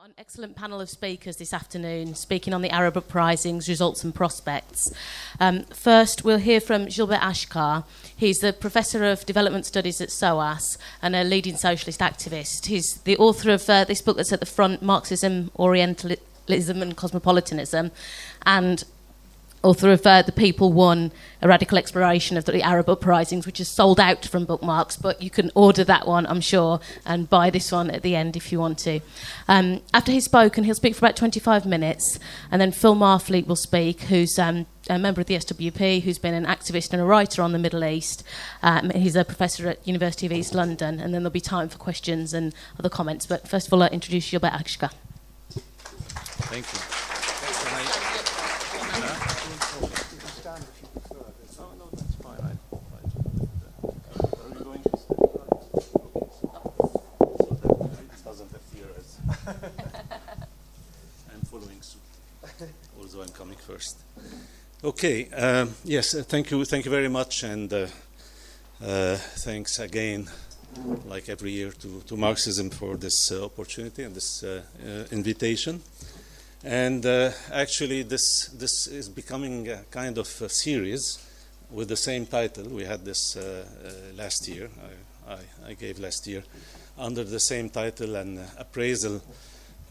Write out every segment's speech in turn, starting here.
got an excellent panel of speakers this afternoon speaking on the Arab uprisings, results and prospects. Um, first, we'll hear from Gilbert Achcar. He's the Professor of Development Studies at SOAS and a leading socialist activist. He's the author of uh, this book that's at the front, Marxism, Orientalism and Cosmopolitanism, and author of uh, The People Want, a radical exploration of the Arab uprisings, which is sold out from bookmarks, but you can order that one, I'm sure, and buy this one at the end if you want to. Um, after he's spoken, he'll speak for about 25 minutes, and then Phil Marfleet will speak, who's um, a member of the SWP, who's been an activist and a writer on the Middle East. Um, he's a professor at University of East London, and then there'll be time for questions and other comments. But first of all, I'll introduce you Gilbert Achcar. Thank you. although I'm coming first. Okay, um, yes, uh, thank you, thank you very much, and uh, uh, thanks again, like every year, to, to Marxism for this uh, opportunity and this uh, uh, invitation. And actually, this this is becoming a kind of a series with the same title. We had this last year. I, I, I, gave last year under the same title, an appraisal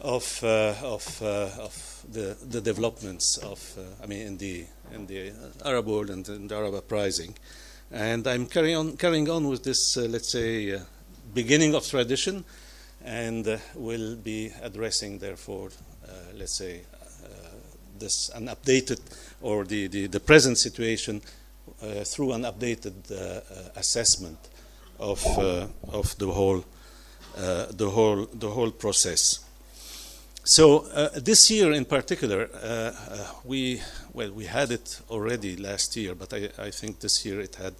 of uh, of uh, of the the developments of uh, I mean in the in the Arab world and in the Arab uprising, and I'm carrying on carrying on with this let's say beginning of tradition, and will be addressing therefore let's say this an updated or the, the, the present situation uh, through an updated uh, uh, assessment of of the whole the whole the whole process. So uh, this year in particular, uh, uh, we well we had it already last year, but I, I, think this year it had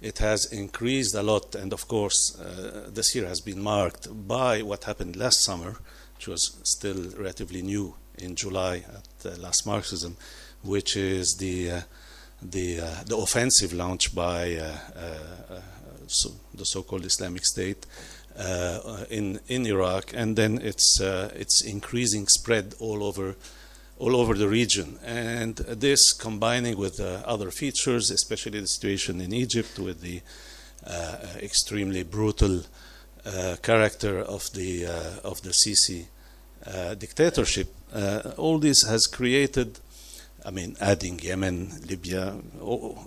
it has increased a lot, and of course uh, this year has been marked by what happened last summer, which was still relatively new in July at uh, Last Marxism, which is the uh, the the offensive launched by so the so-called Islamic State uh, in in Iraq, and then it's uh, it's increasing spread all over all over the region. And this combining with uh, other features, especially the situation in Egypt with the extremely brutal character of the of the Sisi dictatorship, all this has created I mean, adding Yemen, Libya,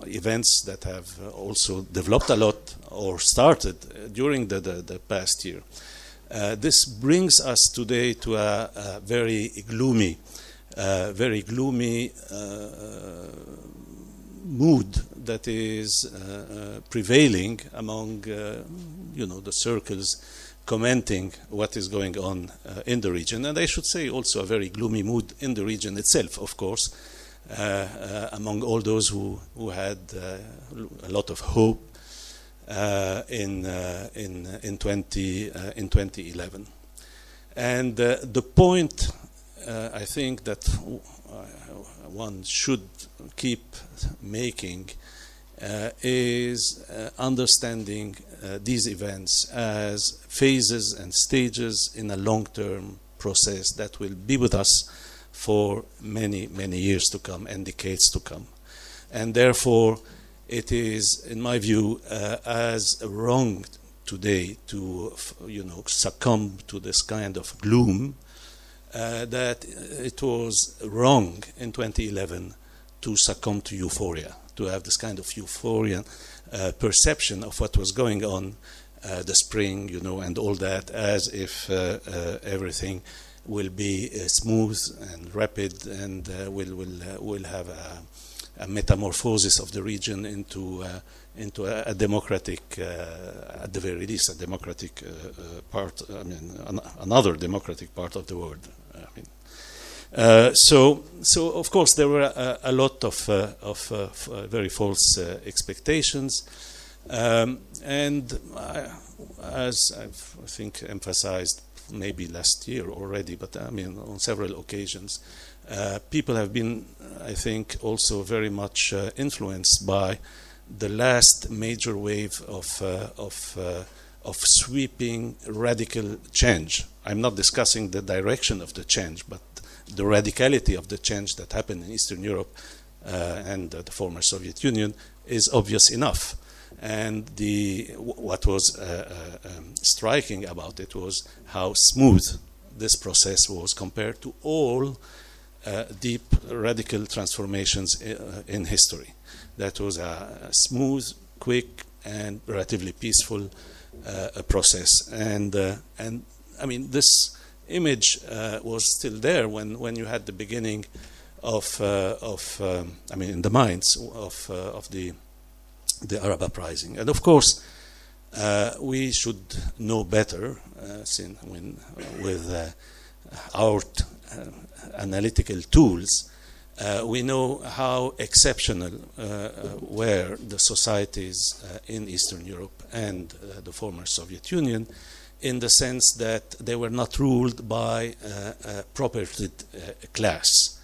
events that have also developed a lot or started during the, the, the past year. Uh, this brings us today to a, a very gloomy, uh, very gloomy uh, mood that is uh, uh, prevailing among, uh, you know, the circles commenting what is going on in the region. And I should say also a very gloomy mood in the region itself, of course, uh, uh, among all those who, who had uh, a lot of hope in, in, in, 20, in 2011. And the point I think that one should keep making uh, is uh, understanding uh, these events as phases and stages in a long-term process that will be with us for many, many years to come and decades to come. And therefore, it is, in my view, uh, as wrong today to, you know, succumb to this kind of gloom uh, that it was wrong in 2011 to succumb to euphoria, to have this kind of euphorian uh, perception of what was going on, uh, the spring, you know, and all that, as if uh, uh, everything will be uh, smooth and rapid and uh, will will uh, will have a, a, metamorphosis of the region into into a, a democratic, at the very least, a democratic part. I mean, an, another democratic part of the world. I mean, uh, so, so of course there were a, a lot of, uh, of uh, very false expectations, um, and as I've, I think emphasized maybe last year already, but I mean on several occasions. Uh, people have been, I think, also very much uh, influenced by the last major wave of uh, of uh, of sweeping radical change. I'm not discussing the direction of the change, but the radicality of the change that happened in Eastern Europe uh, and the former Soviet Union is obvious enough. And the, what was uh, uh, um, striking about it was how smooth this process was compared to all uh, deep radical transformations in, uh, in history. That was a, smooth, quick, and relatively peaceful process. And, and I mean, this image was still there when, when you had the beginning of, uh, of um, I mean, in the minds of, uh, of the, the Arab uprising. And of course, uh, we should know better since when, with our analytical tools, uh, we know how exceptional uh, uh, were the societies in Eastern Europe and the former Soviet Union in the sense that they were not ruled by a propertied class.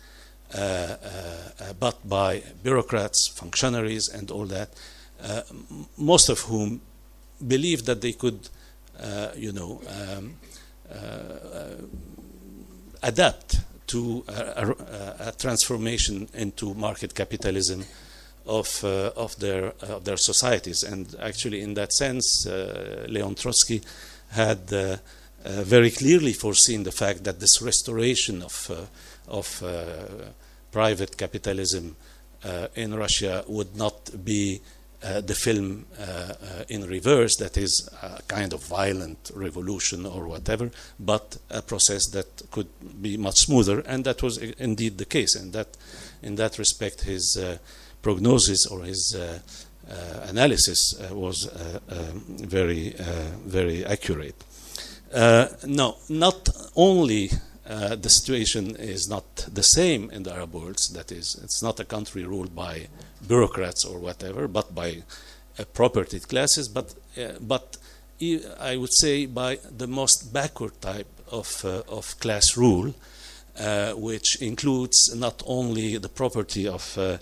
Uh, uh, but by bureaucrats, functionaries, and all that, uh, most of whom believed that they could, you know, um, adapt to a, a, a, transformation into market capitalism of, uh, of, their, uh, of their societies. And actually, in that sense, uh, Leon Trotsky had very clearly foreseen the fact that this restoration of, of private capitalism uh, in Russia would not be uh, the film uh, uh, in reverse, that is a kind of violent revolution or whatever, but a process that could be much smoother, and that was indeed the case. And that, in that respect, his uh, prognosis or his uh, analysis was um, very, very accurate. no, not only uh, the situation is not the same in the Arab world. That is, it's not a country ruled by bureaucrats or whatever, but by uh, propertied classes. But, uh, but I would say by the most backward type of, uh, of class rule, uh, which includes not only the property of, uh,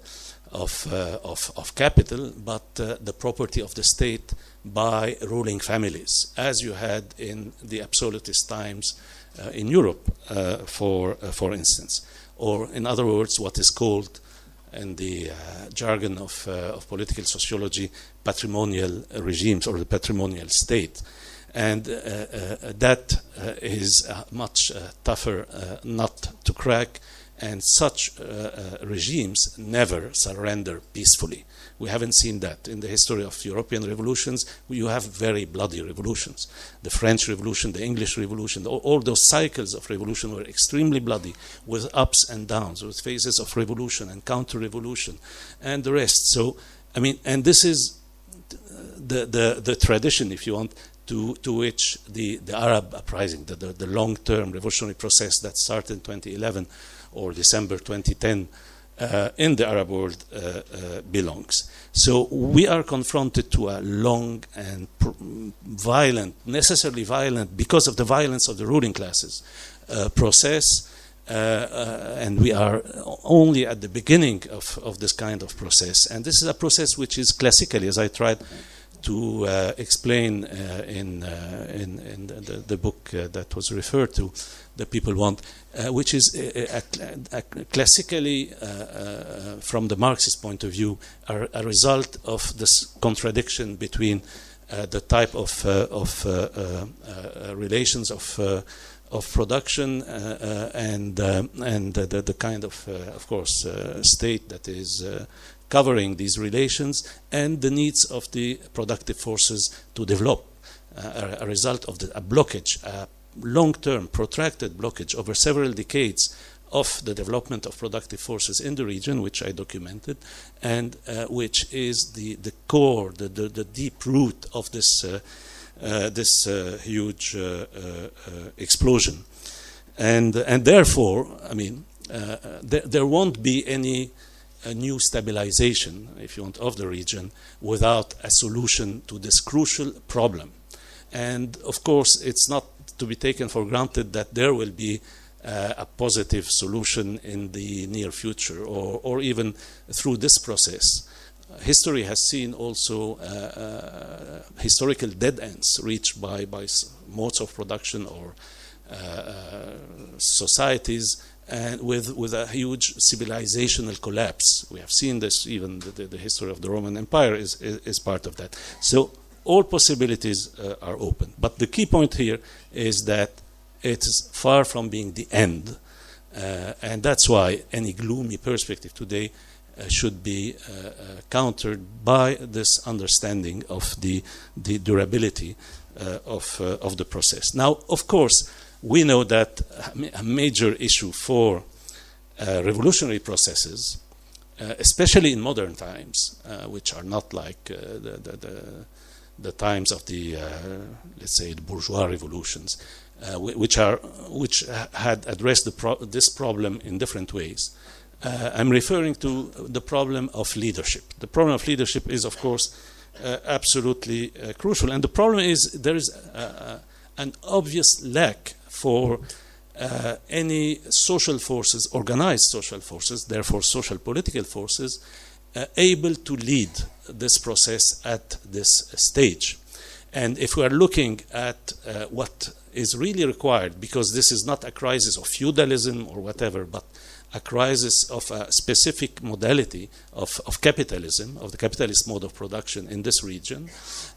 of, of, of, capital, but the property of the state by ruling families, as you had in the absolutist times uh, in Europe, uh, for, uh, for instance. Or, in other words, what is called in the uh, jargon of, uh, of political sociology patrimonial regimes or the patrimonial state. And uh, that is much tougher not to crack and such uh, uh, regimes never surrender peacefully. We haven't seen that in the history of European revolutions. You have very bloody revolutions. The French Revolution, the English Revolution, all, all those cycles of revolution were extremely bloody with ups and downs, with phases of revolution and counter revolution and the rest. So, I mean, and this is the, the, the tradition, if you want, to, to which the, the Arab uprising, the, the, the long term revolutionary process that started in 2011 or December 2010 uh, in the Arab world uh, uh, belongs. So we are confronted to a long and violent, necessarily violent, because of the violence of the ruling classes, uh, process. Uh, uh, and we are only at the beginning of, of this kind of process. And this is a process which is classically, as I tried to explain in, in, in the, the, book that was referred to, that people want, uh, which is uh, uh, classically, uh, uh, uh, from the Marxist point of view, a, a result of this contradiction between the type of, of relations of of production uh, uh, and uh, and the, the, kind of of course state that is covering these relations and the needs of the productive forces to develop a, a, result of the, a blockage a long-term, protracted blockage over several decades of the development of productive forces in the region, which I documented, and uh, which is the, the core, the, the, the deep root of this, uh, uh, this uh, huge uh, uh, explosion. And, and therefore, I mean, there, there won't be any new stabilization, if you want, of the region without a solution to this crucial problem. And of course, it's not to be taken for granted that there will be uh, a positive solution in the near future or, or even through this process. history has seen also uh, uh, historical dead ends reached by, by modes of production or uh, societies and with, with a huge civilizational collapse. We have seen this, even the, the, the history of the Roman Empire is, is, is, part of that. So all possibilities uh, are open. But the key point here is that it is far from being the end. Uh, and that's why any gloomy perspective today uh, should be uh, uh, countered by this understanding of the, the durability uh, of, of the process. Now, of course, we know that a major issue for revolutionary processes, especially in modern times, which are not like the, the, the, the, times of the, uh, let's say, the bourgeois revolutions, uh, which, are, which had addressed pro this problem in different ways. I'm referring to the problem of leadership. The problem of leadership is, of course, absolutely crucial. And the problem is there is an obvious lack for uh, any social forces, organized social forces, therefore social political forces, uh, able to lead this process at this stage. And if we are looking at uh, what is really required, because this is not a crisis of feudalism or whatever, but a crisis of a specific modality of, of capitalism, of the capitalist mode of production in this region,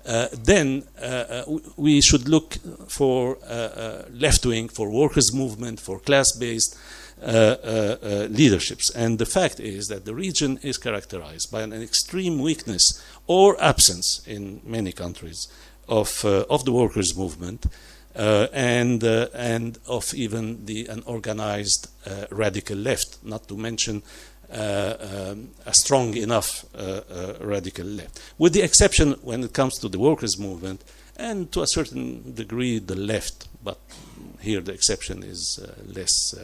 uh, then uh, uh we should look for uh, uh, left wing, for workers' movement, for class based Uh, uh, uh, leaderships. And the fact is that the region is characterized by an extreme weakness or absence in many countries of, of the workers' movement uh, and uh, and of even the an organized uh, radical left, not to mention um, a strong enough radical left, with the exception when it comes to the workers' movement and to a certain degree the left, but here the exception is less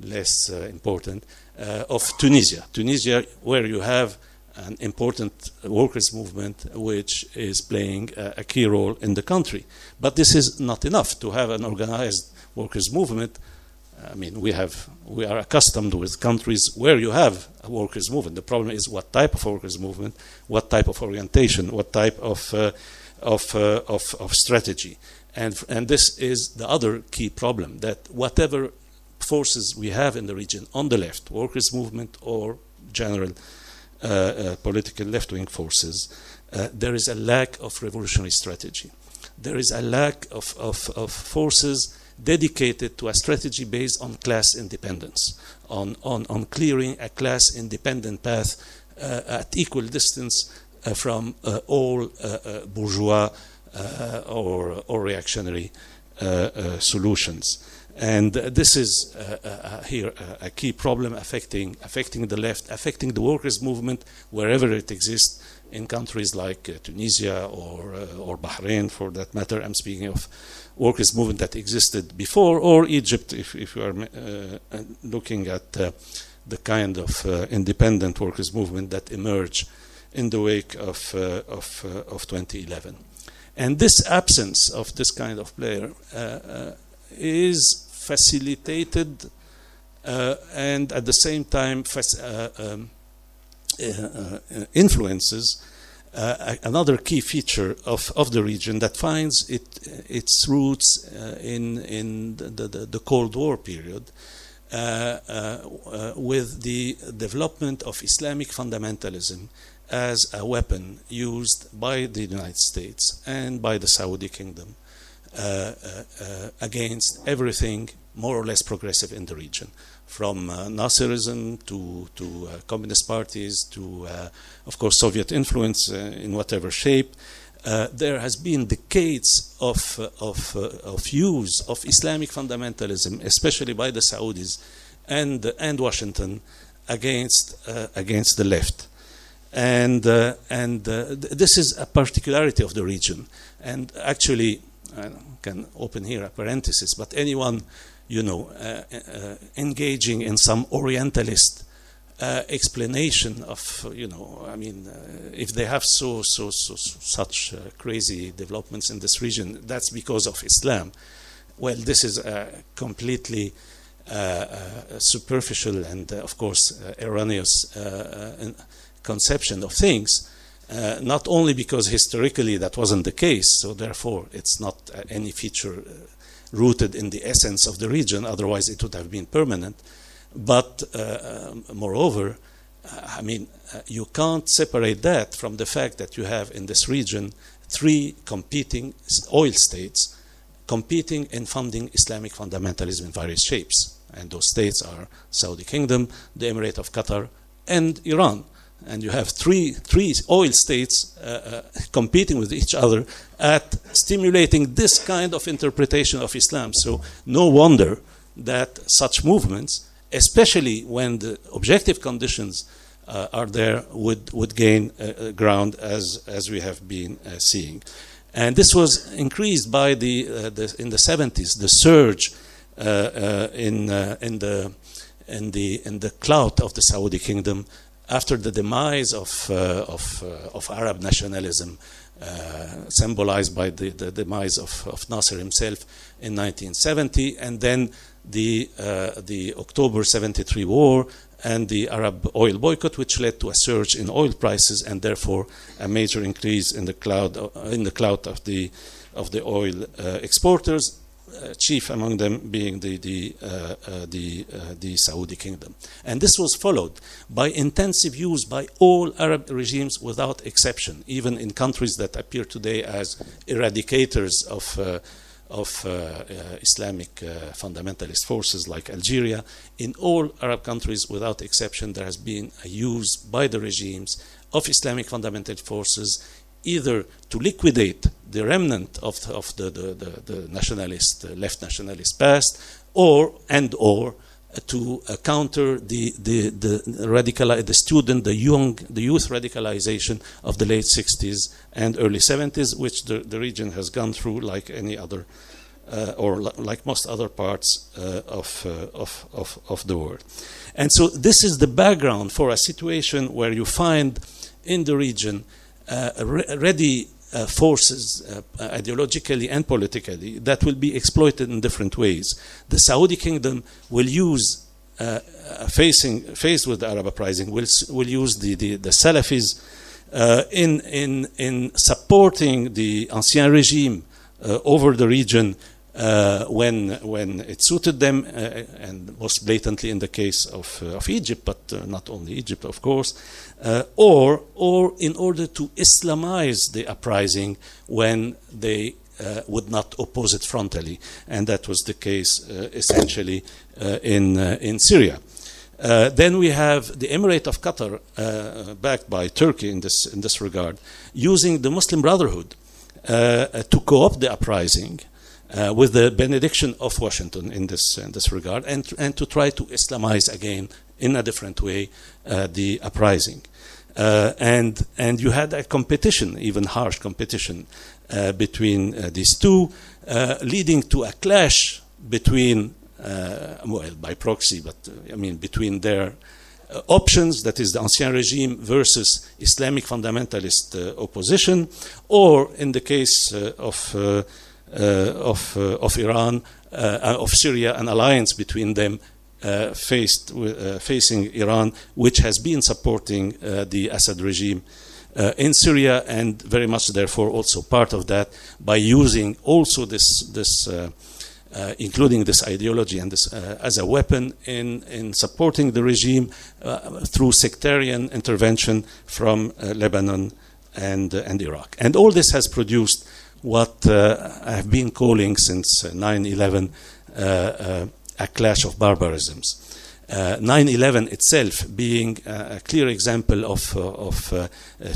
less important of Tunisia. Tunisia, where you have an important workers' movement which is playing a, a, key role in the country. But this is not enough to have an organized workers' movement. I mean, we have we are accustomed with countries where you have a workers' movement. The problem is what type of workers' movement, what type of orientation, what type of uh, of, uh, of, of strategy, and and this is the other key problem that whatever forces we have in the region on the left, workers' movement or general uh, uh, political left-wing forces, uh, there is a lack of revolutionary strategy. There is a lack of, of, of forces dedicated to a strategy based on class independence, on, on, on clearing a class independent path uh, at equal distance uh, from uh, all bourgeois or, or reactionary solutions. And uh, this is uh, uh, here a key problem affecting, affecting the left, affecting the workers' movement wherever it exists in countries like Tunisia or, or Bahrain, for that matter. I'm speaking of workers' movement that existed before, or Egypt, if, if you are looking at the kind of uh, independent workers' movement that emerged in the wake of, uh, of, uh, of 2011. And this absence of this kind of player is facilitated uh, and at the same time uh, um, uh, influences another key feature of, of the region that finds it, its roots in, in the, the, the, Cold War period. Uh, uh, with the development of Islamic fundamentalism as a weapon used by the United States and by the Saudi kingdom uh, uh, Uh, uh, uh, against everything more or less progressive in the region, from uh, Nasserism to, to communist parties to, of course, Soviet influence in whatever shape. Uh, there has been decades of, uh, of, uh, of use of Islamic fundamentalism, especially by the Saudis and, and Washington, against, against the left. And, and this is a particularity of the region. And actually, I can open here a parenthesis, but anyone, you know, uh, uh, engaging in some Orientalist uh, explanation of, you know, I mean, uh, if they have so, so, so, such uh, crazy developments in this region, that's because of Islam. Well, this is a completely superficial and, of course, erroneous conception of things. Uh, not only because historically that wasn't the case, so therefore it's not uh, any feature uh, rooted in the essence of the region, otherwise it would have been permanent. But uh, um, moreover, I mean, you can't separate that from the fact that you have in this region three competing oil states competing in funding Islamic fundamentalism in various shapes. And those states are Saudi Kingdom, the Emirate of Qatar, and Iran. And you have three, three oil states uh, uh, competing with each other at stimulating this kind of interpretation of Islam. So, no wonder that such movements, especially when the objective conditions uh, are there, would, would gain uh, uh, ground as, as we have been uh, seeing. And this was increased by the, the in the 70s, the surge in, in, the, in, the, in the clout of the Saudi kingdom after the demise of, uh, of, uh, of, Arab nationalism, uh, symbolized by the, the demise of, of, Nasser himself in 1970, and then the, the October 73 war and the Arab oil boycott, which led to a surge in oil prices and therefore a major increase in the cloud in the cloud of the of the oil uh, exporters chief among them being the, the, uh, uh, the, the Saudi kingdom. And this was followed by intensive use by all Arab regimes without exception, even in countries that appear today as eradicators of of uh, uh, Islamic uh, fundamentalist forces like Algeria. In all Arab countries, without exception, there has been a use by the regimes of Islamic fundamentalist forces either to liquidate the remnant of the, of the, the, the, the nationalist, uh, left nationalist past, or and or uh, to uh, counter the the the radical the student the young the youth radicalization of the late 60s and early 70s, which the, the region has gone through like any other. Uh, or like most other parts uh, of, uh, of, of, of the world. And so, this is the background for a situation where you find in the region ready uh, forces, uh, ideologically and politically, that will be exploited in different ways. The Saudi kingdom will use, facing, faced with the Arab uprising, will, will use the, the, the Salafis in, in, in supporting the Ancien regime over the region uh, when when it suited them, uh, and most blatantly in the case of, uh, of Egypt, but not only Egypt, of course, uh, or, or in order to Islamize the uprising when they uh, would not oppose it frontally. And that was the case uh, essentially uh, in, uh, in Syria. Uh, then we have the Emirate of Qatar, backed by Turkey in this, in this regard, using the Muslim Brotherhood to co opt the uprising. With the benediction of Washington in this, in this regard, and, and to try to Islamize again in a different way the uprising. Uh, and and you had a competition, even harsh competition, uh, between uh, these two, uh, leading to a clash between, uh, well, by proxy, but uh, I mean between their options, that is the Ancien regime versus Islamic fundamentalist opposition, or in the case of of of Iran, of Syria, an alliance between them uh, faced uh, facing Iran, which has been supporting uh, the Assad regime in Syria, and very much therefore also part of that by using also this this. Uh, including this ideology and this uh, as a weapon in, in supporting the regime uh, through sectarian intervention from Lebanon and, and Iraq. And all this has produced what uh, I have been calling since uh, 9 11 uh, a clash of barbarisms. 9/11 uh, itself being a clear example of, uh, of uh,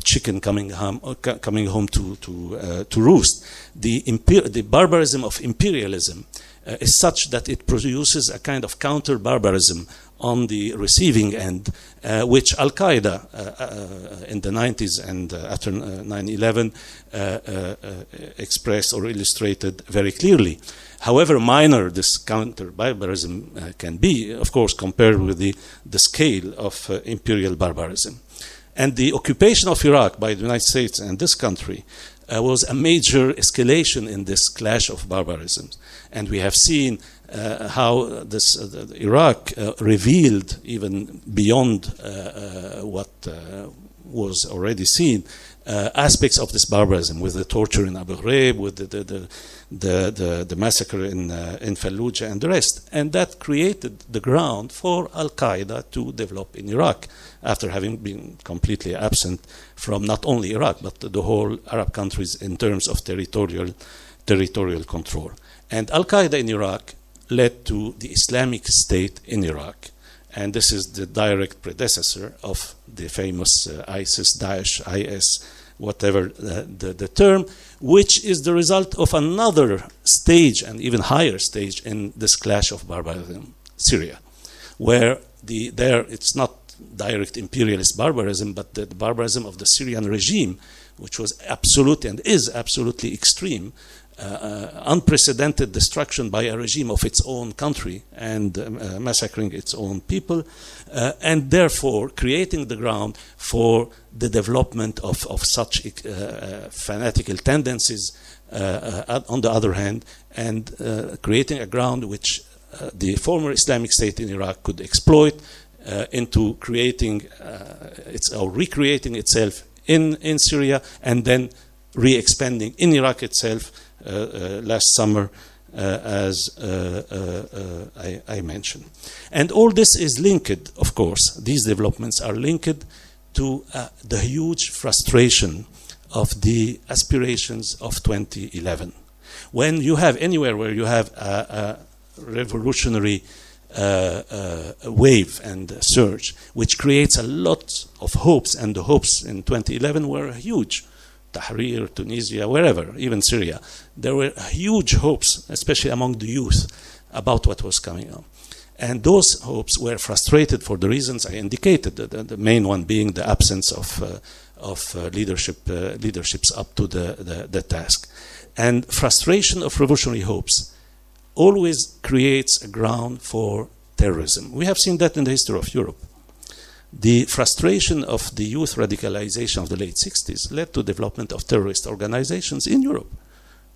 chicken coming home, coming home to to to roost. The, the barbarism of imperialism is such that it produces a kind of counter barbarism on the receiving end, uh, which Al Qaeda uh, uh, in the 90s and after 9 11 expressed or illustrated very clearly however minor this counter barbarism uh, can be, of course, compared with the, the scale of uh, imperial barbarism. And the occupation of Iraq by the United States and this country uh, was a major escalation in this clash of barbarisms. And we have seen uh, how this, uh, Iraq uh, revealed, even beyond what was already seen uh, aspects of this barbarism, with the torture in Abu Ghraib, with the, the, the, the, the, the massacre in, uh, in Fallujah, and the rest. And that created the ground for Al Qaeda to develop in Iraq after having been completely absent from not only Iraq, but the whole Arab countries in terms of territorial, territorial control. And Al Qaeda in Iraq led to the Islamic State in Iraq. And this is the direct predecessor of the famous uh, ISIS, Daesh, IS, whatever uh, the, the term, which is the result of another stage and even higher stage in this clash of barbarism, Syria, where the, there it's not direct imperialist barbarism, but the, the barbarism of the Syrian regime, which was absolute and is absolutely extreme, uh, uh, unprecedented destruction by a regime of its own country and um, uh, massacring its own people, uh, and therefore creating the ground for the development of, of such uh, uh, fanatical tendencies on the other hand, and creating a ground which the former Islamic State in Iraq could exploit into creating its or recreating itself in, in Syria and then re-expanding in Iraq itself last summer uh, as I, I, mentioned. And all this is linked, of course, these developments are linked to the huge frustration of the aspirations of 2011. When you have anywhere where you have a, a revolutionary uh, uh, wave and surge, which creates a lot of hopes, and the hopes in 2011 were huge. Tahrir, Tunisia, wherever, even Syria, there were huge hopes, especially among the youth, about what was coming on. And those hopes were frustrated for the reasons I indicated, the, the main one being the absence of, uh, of uh, leadership, uh, leaderships up to the, the, the task. And frustration of revolutionary hopes always creates a ground for terrorism. We have seen that in the history of Europe the frustration of the youth radicalization of the late 60s led to development of terrorist organizations in Europe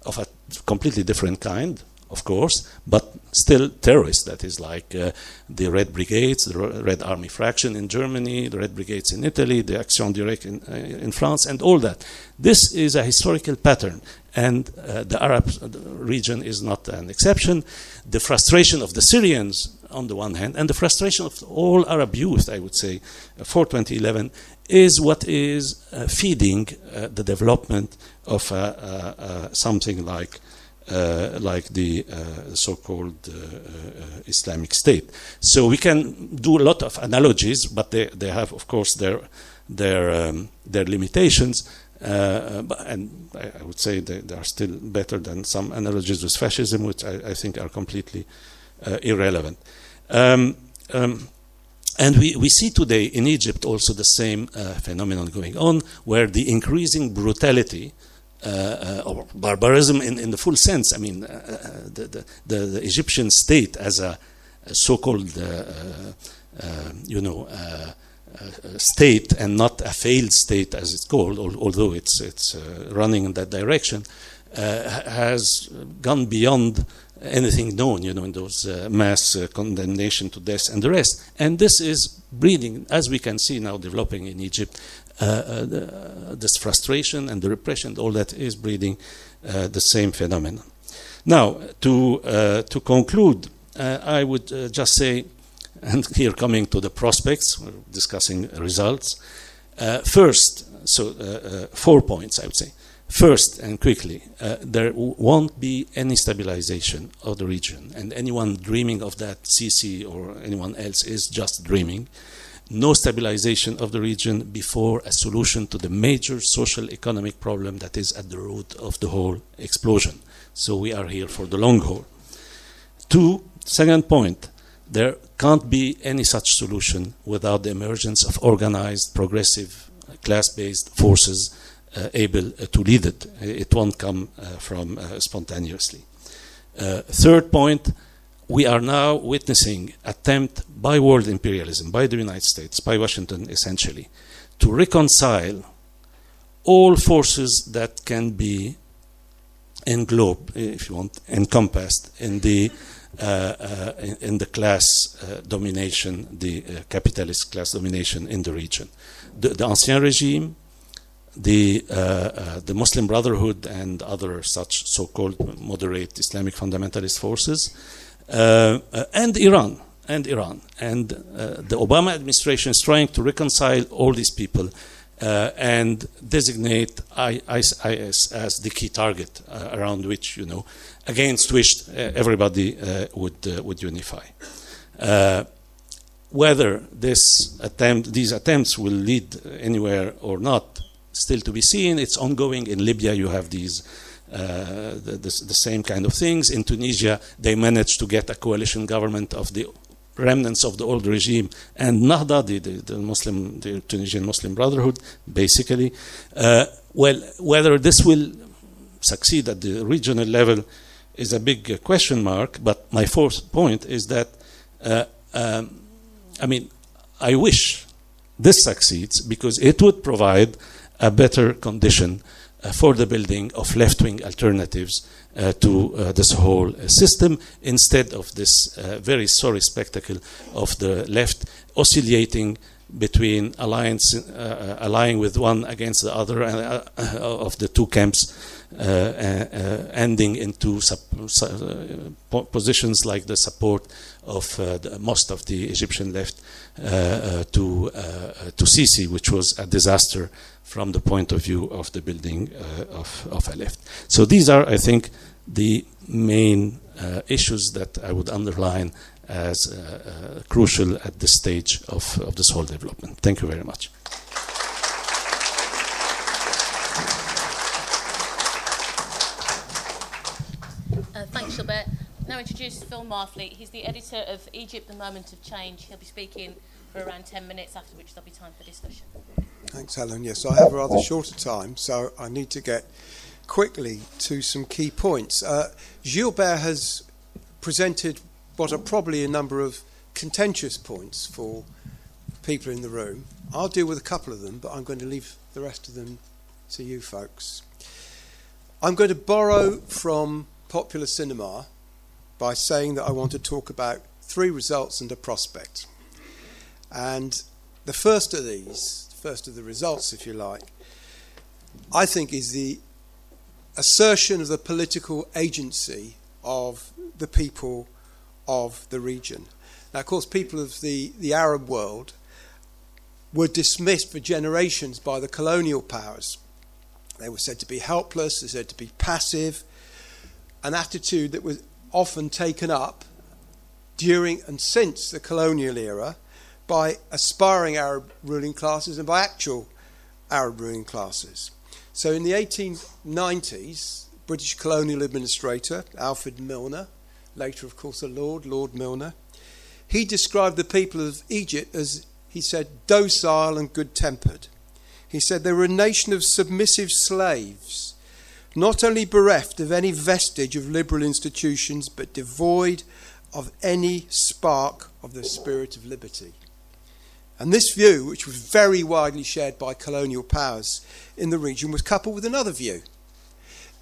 of a completely different kind, of course, but still terrorist. That is like uh, the Red Brigades, the Red Army Fraction in Germany, the Red Brigades in Italy, the Action Directe in, uh, in France, and all that. This is a historical pattern, and uh, the Arab region is not an exception. The frustration of the Syrians on the one hand, and the frustration of all Arab youth, I would say, for 2011, is what is uh, feeding uh, the development of uh, uh, uh something like like the so-called Islamic State. So we can do a lot of analogies, but they, they have, of course, their their um, their limitations. But, and I, would say they, they, are still better than some analogies with fascism, which I, I think are completely irrelevant. Um, um, and we, we see today in Egypt also the same uh, phenomenon going on, where the increasing brutality uh, uh, or barbarism in, in the full sense, I mean, uh, uh, the, the, the, Egyptian state as a, a so-called, uh, you know, state and not a failed state as it's called, although it's, it's running in that direction, has gone beyond anything known, you know, in those uh, mass uh, condemnation to death and the rest. And this is breeding, as we can see now developing in Egypt, uh, uh this frustration and the repression, all that is breeding uh, the same phenomenon. Now, to, uh, to conclude, I would just say, and here coming to the prospects, we're discussing results. Uh, first, so uh, uh, four points, I would say. First and quickly, uh, there won't be any stabilization of the region, and anyone dreaming of that, Sisi or anyone else, is just dreaming. No stabilization of the region before a solution to the major social economic problem that is at the root of the whole explosion. So we are here for the long haul. Two, second point, there can't be any such solution without the emergence of organized, progressive, class-based forces uh, able uh, to lead it. It won't come uh, from spontaneously. third point, we are now witnessing attempt by world imperialism, by the United States, by Washington essentially, to reconcile all forces that can be englobed, if you want, encompassed in the uh, uh, Uh, uh, in, in, the class uh, domination, the uh, capitalist class domination in the region. The, the Ancien regime, the, the Muslim Brotherhood, and other such so called moderate Islamic fundamentalist forces, and Iran. And Iran. And the Obama administration is trying to reconcile all these people uh, and designate IS as the key target uh, around which, you know, against which uh, everybody uh, would, uh, would unify. Uh, whether this attempt, these attempts will lead anywhere or not, still to be seen. It's ongoing. In Libya, you have these the, the, the, same kind of things. In Tunisia, they managed to get a coalition government of the remnants of the old regime, and Nahda, the, the, the Muslim, the Tunisian Muslim Brotherhood, basically. Uh, well, whether this will succeed at the regional level is a big uh, question mark. But my fourth point is that, uh, um, I mean, I wish this succeeds because it would provide a better condition uh, for the building of left-wing alternatives uh, to uh, this whole system instead of this very sorry spectacle of the left oscillating between alliance, uh, allying with one against the other uh, uh, of the two camps, Uh, uh, uh, ending into positions like the support of the, most of the Egyptian left to to Sisi, which was a disaster from the point of view of the building uh, of, of a left. So these are, I think, the main uh, issues that I would underline as uh, uh crucial at this stage of, of this whole development. Thank you very much. Uh, thanks, Gilbert. Now introduce Phil Marfleet. He's the editor of Egypt, The Moment of Change. He'll be speaking for around 10 minutes, after which there'll be time for discussion. Thanks, Helen. Yes, I have a rather shorter time, so I need to get quickly to some key points. Uh, Gilbert has presented what are probably a number of contentious points for people in the room. I'll deal with a couple of them, but I'm going to leave the rest of them to you folks. I'm going to borrow from popular cinema by saying that I want to talk about three results and a prospect. And the first of these first of the results, if you like, I think is the assertion of the political agency of the people of the region. Now, of course, people of the, the Arab world were dismissed for generations by the colonial powers. They were said to be helpless, they were said to be passive, an attitude that was often taken up during and since the colonial era by aspiring Arab ruling classes and by actual Arab ruling classes. So in the 1890s, British colonial administrator Alfred Milner, later, of course, a Lord, Lord Milner, he described the people of Egypt as, he said, docile and good tempered. He said they were a nation of submissive slaves, not only bereft of any vestige of liberal institutions, but devoid of any spark of the spirit of liberty. And this view, which was very widely shared by colonial powers in the region, was coupled with another view.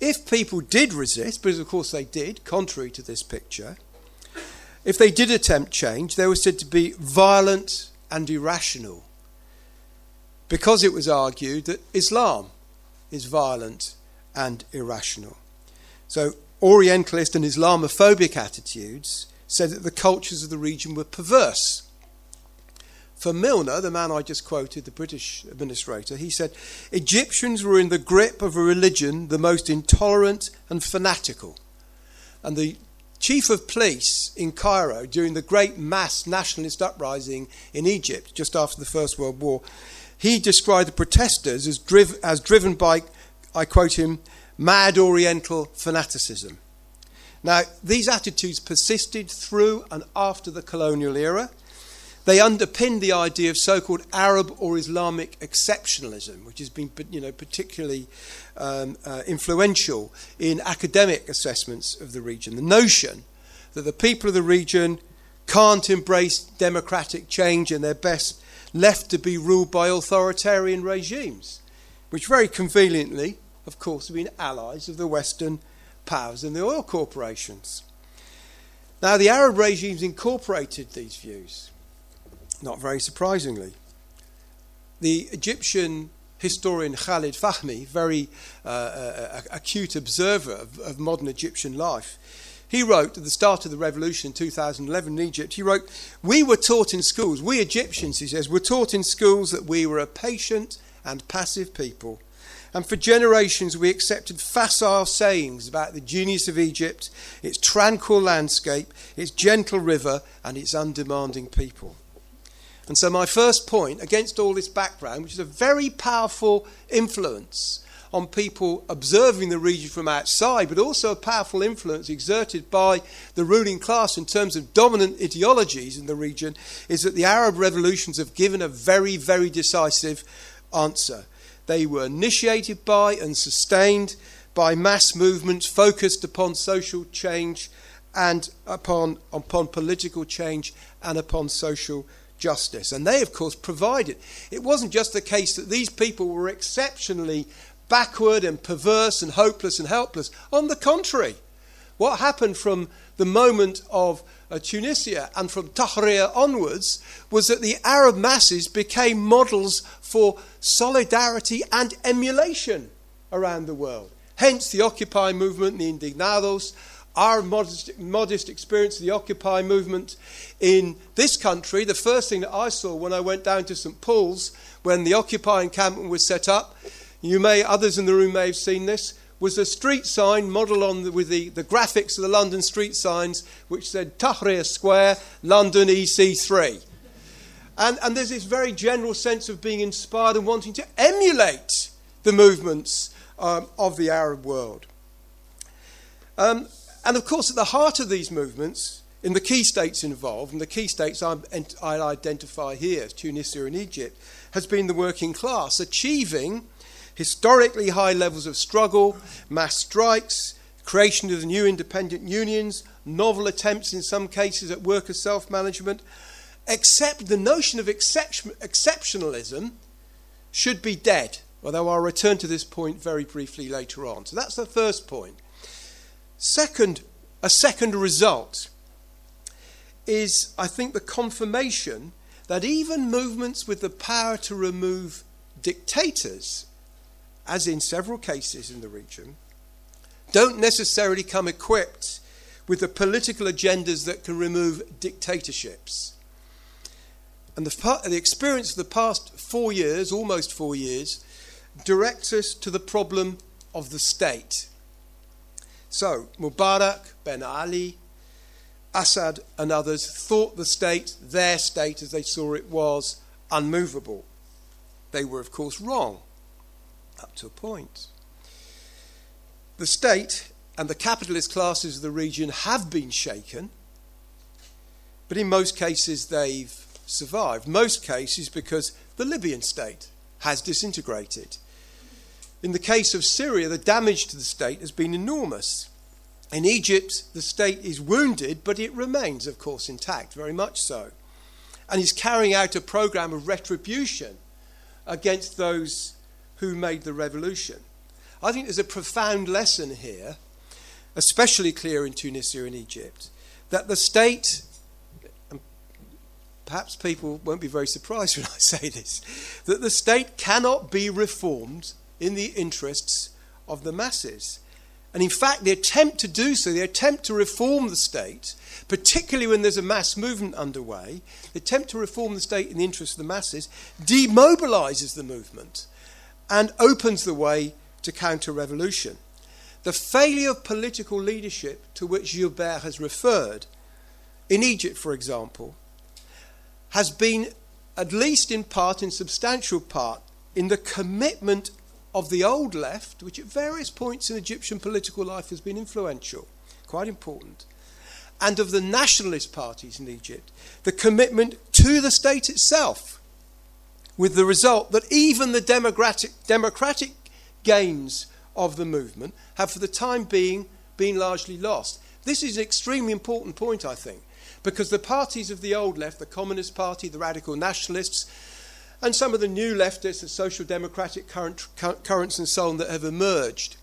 If people did resist, because of course they did, contrary to this picture, if they did attempt change, they were said to be violent and irrational. Because it was argued that Islam is violent and irrational. So, Orientalist and Islamophobic attitudes said that the cultures of the region were perverse for Milner, the man I just quoted, the British administrator, he said Egyptians were in the grip of a religion the most intolerant and fanatical. And the chief of police in Cairo during the great mass nationalist uprising in Egypt just after the First World War, he described the protesters as, driv- as driven by, I quote him, mad Oriental fanaticism. Now, these attitudes persisted through and after the colonial era. They underpinned the idea of so-called Arab or Islamic exceptionalism, which has been you know, particularly um, uh, influential in academic assessments of the region. The notion that the people of the region can't embrace democratic change and they're best left to be ruled by authoritarian regimes, which very conveniently, of course, have been allies of the Western powers and the oil corporations. Now, the Arab regimes incorporated these views, not very surprisingly. The Egyptian historian Khalid Fahmy, very uh, uh, acute observer of, of modern Egyptian life, he wrote at the start of the revolution in 2011 in Egypt, he wrote, We were taught in schools, we Egyptians, he says, were taught in schools that we were a patient and passive people. And for generations, we accepted facile sayings about the genius of Egypt, its tranquil landscape, its gentle river, and its undemanding people. And so, my first point, against all this background, which is a very powerful influence on people observing the region from outside, but also a powerful influence exerted by the ruling class in terms of dominant ideologies in the region, is that the Arab revolutions have given a very, very decisive answer. They were initiated by and sustained by mass movements focused upon social change and upon, upon political change and upon social justice. And they, of course, provided. It wasn't just the case that these people were exceptionally backward and perverse and hopeless and helpless. On the contrary, what happened from the moment of uh, Tunisia and from Tahrir onwards was that the Arab masses became models for solidarity and emulation around the world. Hence the Occupy movement, the Indignados, our modest, modest experience of the Occupy movement in this country. The first thing that I saw when I went down to St. Paul's when the Occupy encampment was set up you may, others in the room may have seen this, was a street sign modelled on the, with the, the graphics of the London street signs, which said Tahrir Square, London EC3. And, and there's this very general sense of being inspired and wanting to emulate the movements um, of the Arab world. Um, and of course, at the heart of these movements, in the key states involved, and the key states I identify here Tunisia and Egypt, has been the working class achieving historically high levels of struggle, mass strikes, creation of the new independent unions, novel attempts in some cases at worker self management, except the notion of exception, exceptionalism should be dead. Although I'll return to this point very briefly later on. So that's the first point. Second, a second result is, I think, the confirmation that even movements with the power to remove dictators as in several cases in the region, don't necessarily come equipped with the political agendas that can remove dictatorships. And the, the, experience of the past four years, almost four years, directs us to the problem of the state. So, Mubarak, Ben Ali, Assad, and others thought the state, their state as they saw it, was unmovable. They were, of course, wrong up to a point. The state and the capitalist classes of the region have been shaken, but in most cases they've survived. Most cases because the Libyan state has disintegrated. In the case of Syria, the damage to the state has been enormous. In Egypt, the state is wounded, but it remains, of course, intact, very much so. And is carrying out a program of retribution against those who made the revolution. I think there's a profound lesson here, especially clear in Tunisia and Egypt, that the state, perhaps people won't be very surprised when I say this, that the state cannot be reformed in the interests of the masses. And in fact, the attempt to do so, the attempt to reform the state, particularly when there's a mass movement underway, the attempt to reform the state in the interests of the masses demobilizes the movement and opens the way to counter revolution. The failure of political leadership to which Gilbert has referred, in Egypt, for example, has been, at least in part, in substantial part, in the commitment of the old left, which at various points in Egyptian political life has been influential, quite important, and of the nationalist parties in Egypt, the commitment to the state itself with the result that even the democratic, democratic gains of the movement have, for the time being, been largely lost. This is an extremely important point, I think, because the parties of the old left, the Communist Party, the Radical Nationalists, and some of the new leftists, the social democratic current, currents and so on that have emerged,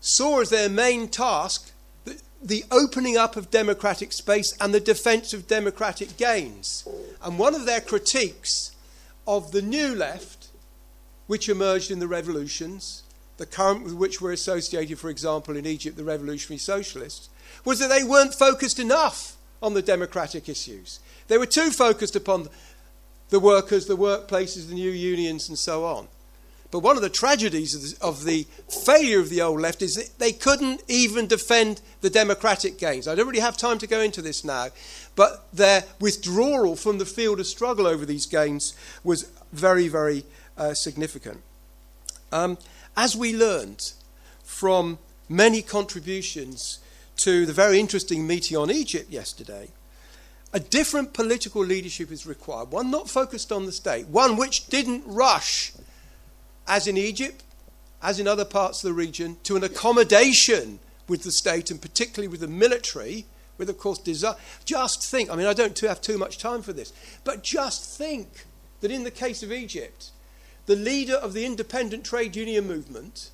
saw as their main task the, the opening up of democratic space and the defense of democratic gains. And one of their critiques of the new left, which emerged in the revolutions, the current with which were associated, for example, in Egypt, the revolutionary socialists, was that they weren't focused enough on the democratic issues. They were too focused upon the workers, the workplaces, the new unions, and so on. But one of the tragedies of the, failure of the old left is that they couldn't even defend the democratic gains. I don't really have time to go into this now, but their withdrawal from the field of struggle over these gains was very, very uh, significant. Um, as we learned from many contributions to the very interesting meeting on Egypt yesterday, a different political leadership is required, one not focused on the state, one which didn't rush as in Egypt, as in other parts of the region, to an accommodation with the state and particularly with the military, with, of course, desire. Just think, I mean, I don't have too much time for this, but just think that in the case of Egypt, the leader of the independent trade union movement,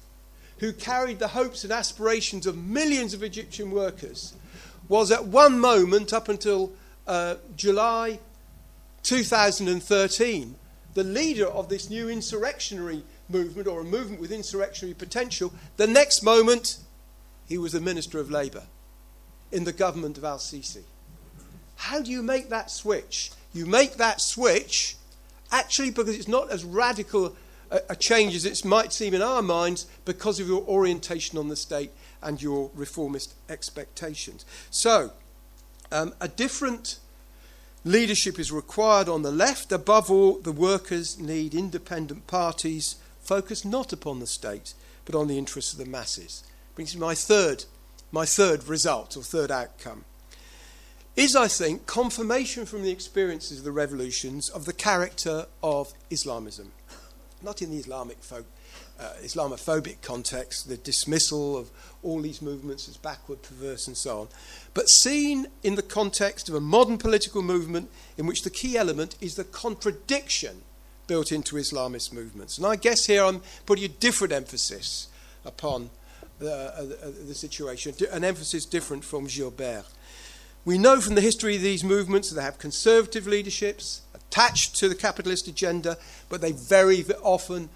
who carried the hopes and aspirations of millions of Egyptian workers, was at one moment, up until uh, July 2013, the leader of this new insurrectionary movement or a movement with insurrectionary potential. The next moment, he was the Minister of Labour in the government of Al Sisi. How do you make that switch? You make that switch actually because it's not as radical a, a change as it might seem in our minds because of your orientation on the state and your reformist expectations. So, um, a different leadership is required on the left. Above all, the workers need independent parties focused not upon the state, but on the interests of the masses. Brings me my third, my third result or third outcome. Is, I think, confirmation from the experiences of the revolutions of the character of Islamism. Not in the Islamic folk, uh, Islamophobic context, the dismissal of all these movements as backward, perverse, and so on, but seen in the context of a modern political movement in which the key element is the contradiction built into Islamist movements. And I guess here I'm putting a different emphasis upon the, uh, uh, the situation, an emphasis different from Gilbert. We know from the history of these movements that they have conservative leaderships attached to the capitalist agenda, but they very often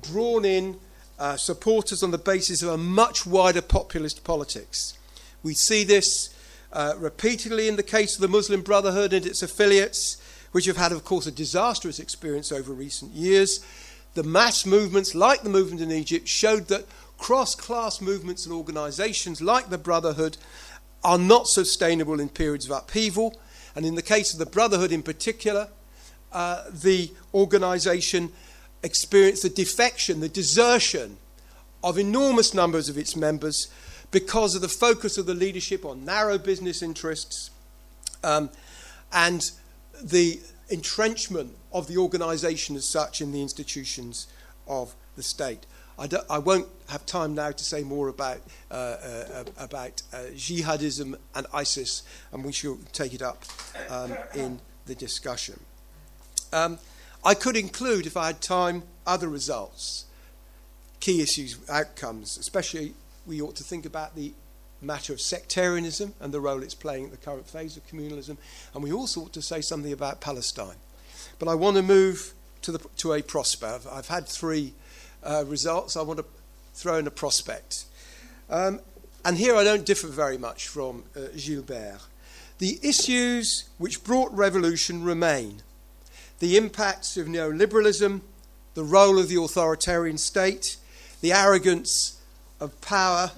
drawn in uh, supporters on the basis of a much wider populist politics. We see this uh, repeatedly in the case of the Muslim Brotherhood and its affiliates which have had, of course, a disastrous experience over recent years. The mass movements, like the movement in Egypt, showed that cross class movements and organizations like the Brotherhood are not sustainable in periods of upheaval. And in the case of the Brotherhood in particular, uh, the organization experienced the defection, the desertion of enormous numbers of its members because of the focus of the leadership on narrow business interests um, and the entrenchment of the organisation as such in the institutions of the state. I, I, won't have time now to say more about, uh, uh, about uh, jihadism and ISIS, and we shall take it up um, in the discussion. Um, I could include, if I had time, other results, key issues, outcomes, especially we ought to think about the matter of sectarianism and the role it's playing in the current phase of communalism. And we also ought to say something about Palestine. But I want to move to, the, to a prospect. I've, I've had three uh, results. I want to throw in a prospect. Um, and here I don't differ very much from uh, Gilbert. The issues which brought revolution remain the impacts of neoliberalism, the role of the authoritarian state, the arrogance of power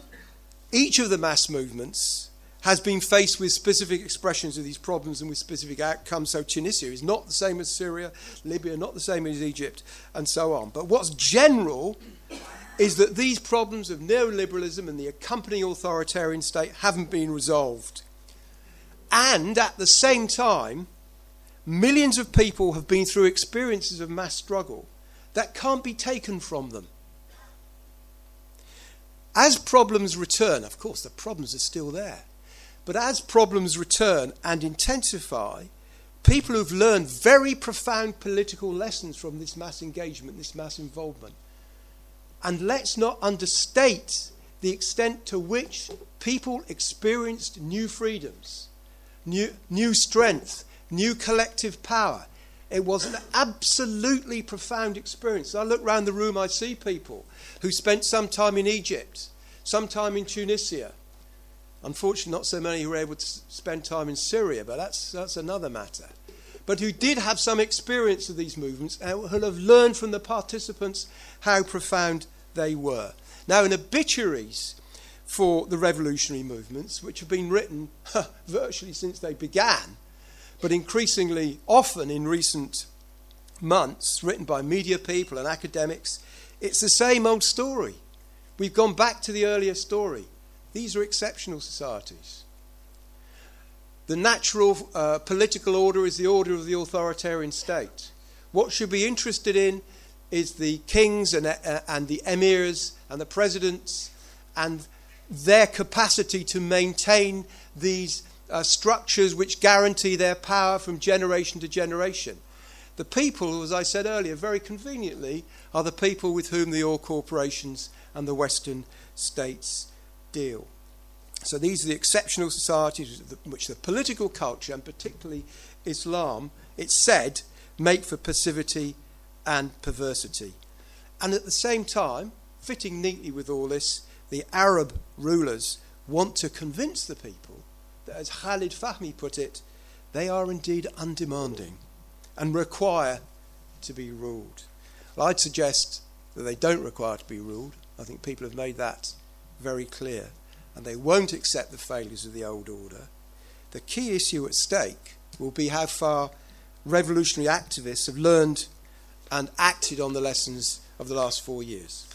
each of the mass movements has been faced with specific expressions of these problems and with specific outcomes. So Tunisia is not the same as Syria, Libya not the same as Egypt, and so on. But what's general is that these problems of neoliberalism and the accompanying authoritarian state haven't been resolved. And at the same time, millions of people have been through experiences of mass struggle that can't be taken from them. As problems return, of course, the problems are still there, but as problems return and intensify, people who've learned very profound political lessons from this mass engagement, this mass involvement, and let's not understate the extent to which people experienced new freedoms, new, new strength, new collective power. It was an absolutely profound experience. I look around the room, I see people who spent some time in Egypt, some time in Tunisia. Unfortunately, not so many who were able to spend time in Syria, but that's, that's another matter. But who did have some experience of these movements and who have learned from the participants how profound they were. Now, in obituaries for the revolutionary movements, which have been written virtually since they began, but increasingly often in recent months, written by media people and academics, it's the same old story. We've gone back to the earlier story. These are exceptional societies. The natural uh, political order is the order of the authoritarian state. What should be interested in is the kings and, uh, and the emirs and the presidents and their capacity to maintain these uh, structures which guarantee their power from generation to generation. The people, as I said earlier, very conveniently, are the people with whom the oil corporations and the Western states deal. So these are the exceptional societies which the political culture, and particularly Islam, it's said, make for passivity and perversity. And at the same time, fitting neatly with all this, the Arab rulers want to convince the people as Khalid Fahmi put it, they are indeed undemanding and require to be ruled. Well, I'd suggest that they don't require to be ruled. I think people have made that very clear. And they won't accept the failures of the old order. The key issue at stake will be how far revolutionary activists have learned and acted on the lessons of the last four years.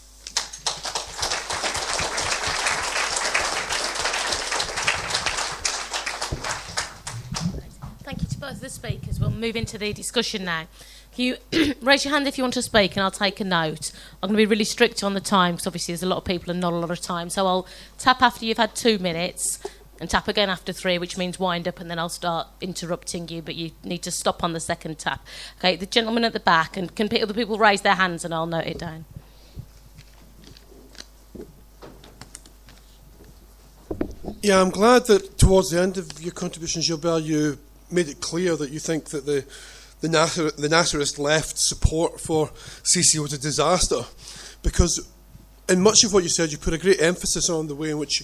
Thank you to both the speakers. We'll move into the discussion now. Can you raise your hand if you want to speak, and I'll take a note. I'm going to be really strict on the time because obviously there's a lot of people and not a lot of time. So I'll tap after you've had two minutes, and tap again after three, which means wind up, and then I'll start interrupting you. But you need to stop on the second tap. Okay, the gentleman at the back, and can other people raise their hands, and I'll note it down. Yeah, I'm glad that towards the end of your contribution, Gilbert, you made it clear that you think that the the, Nasser, the Nasserist left support for Sisi was a disaster, because in much of what you said, you put a great emphasis on the way in which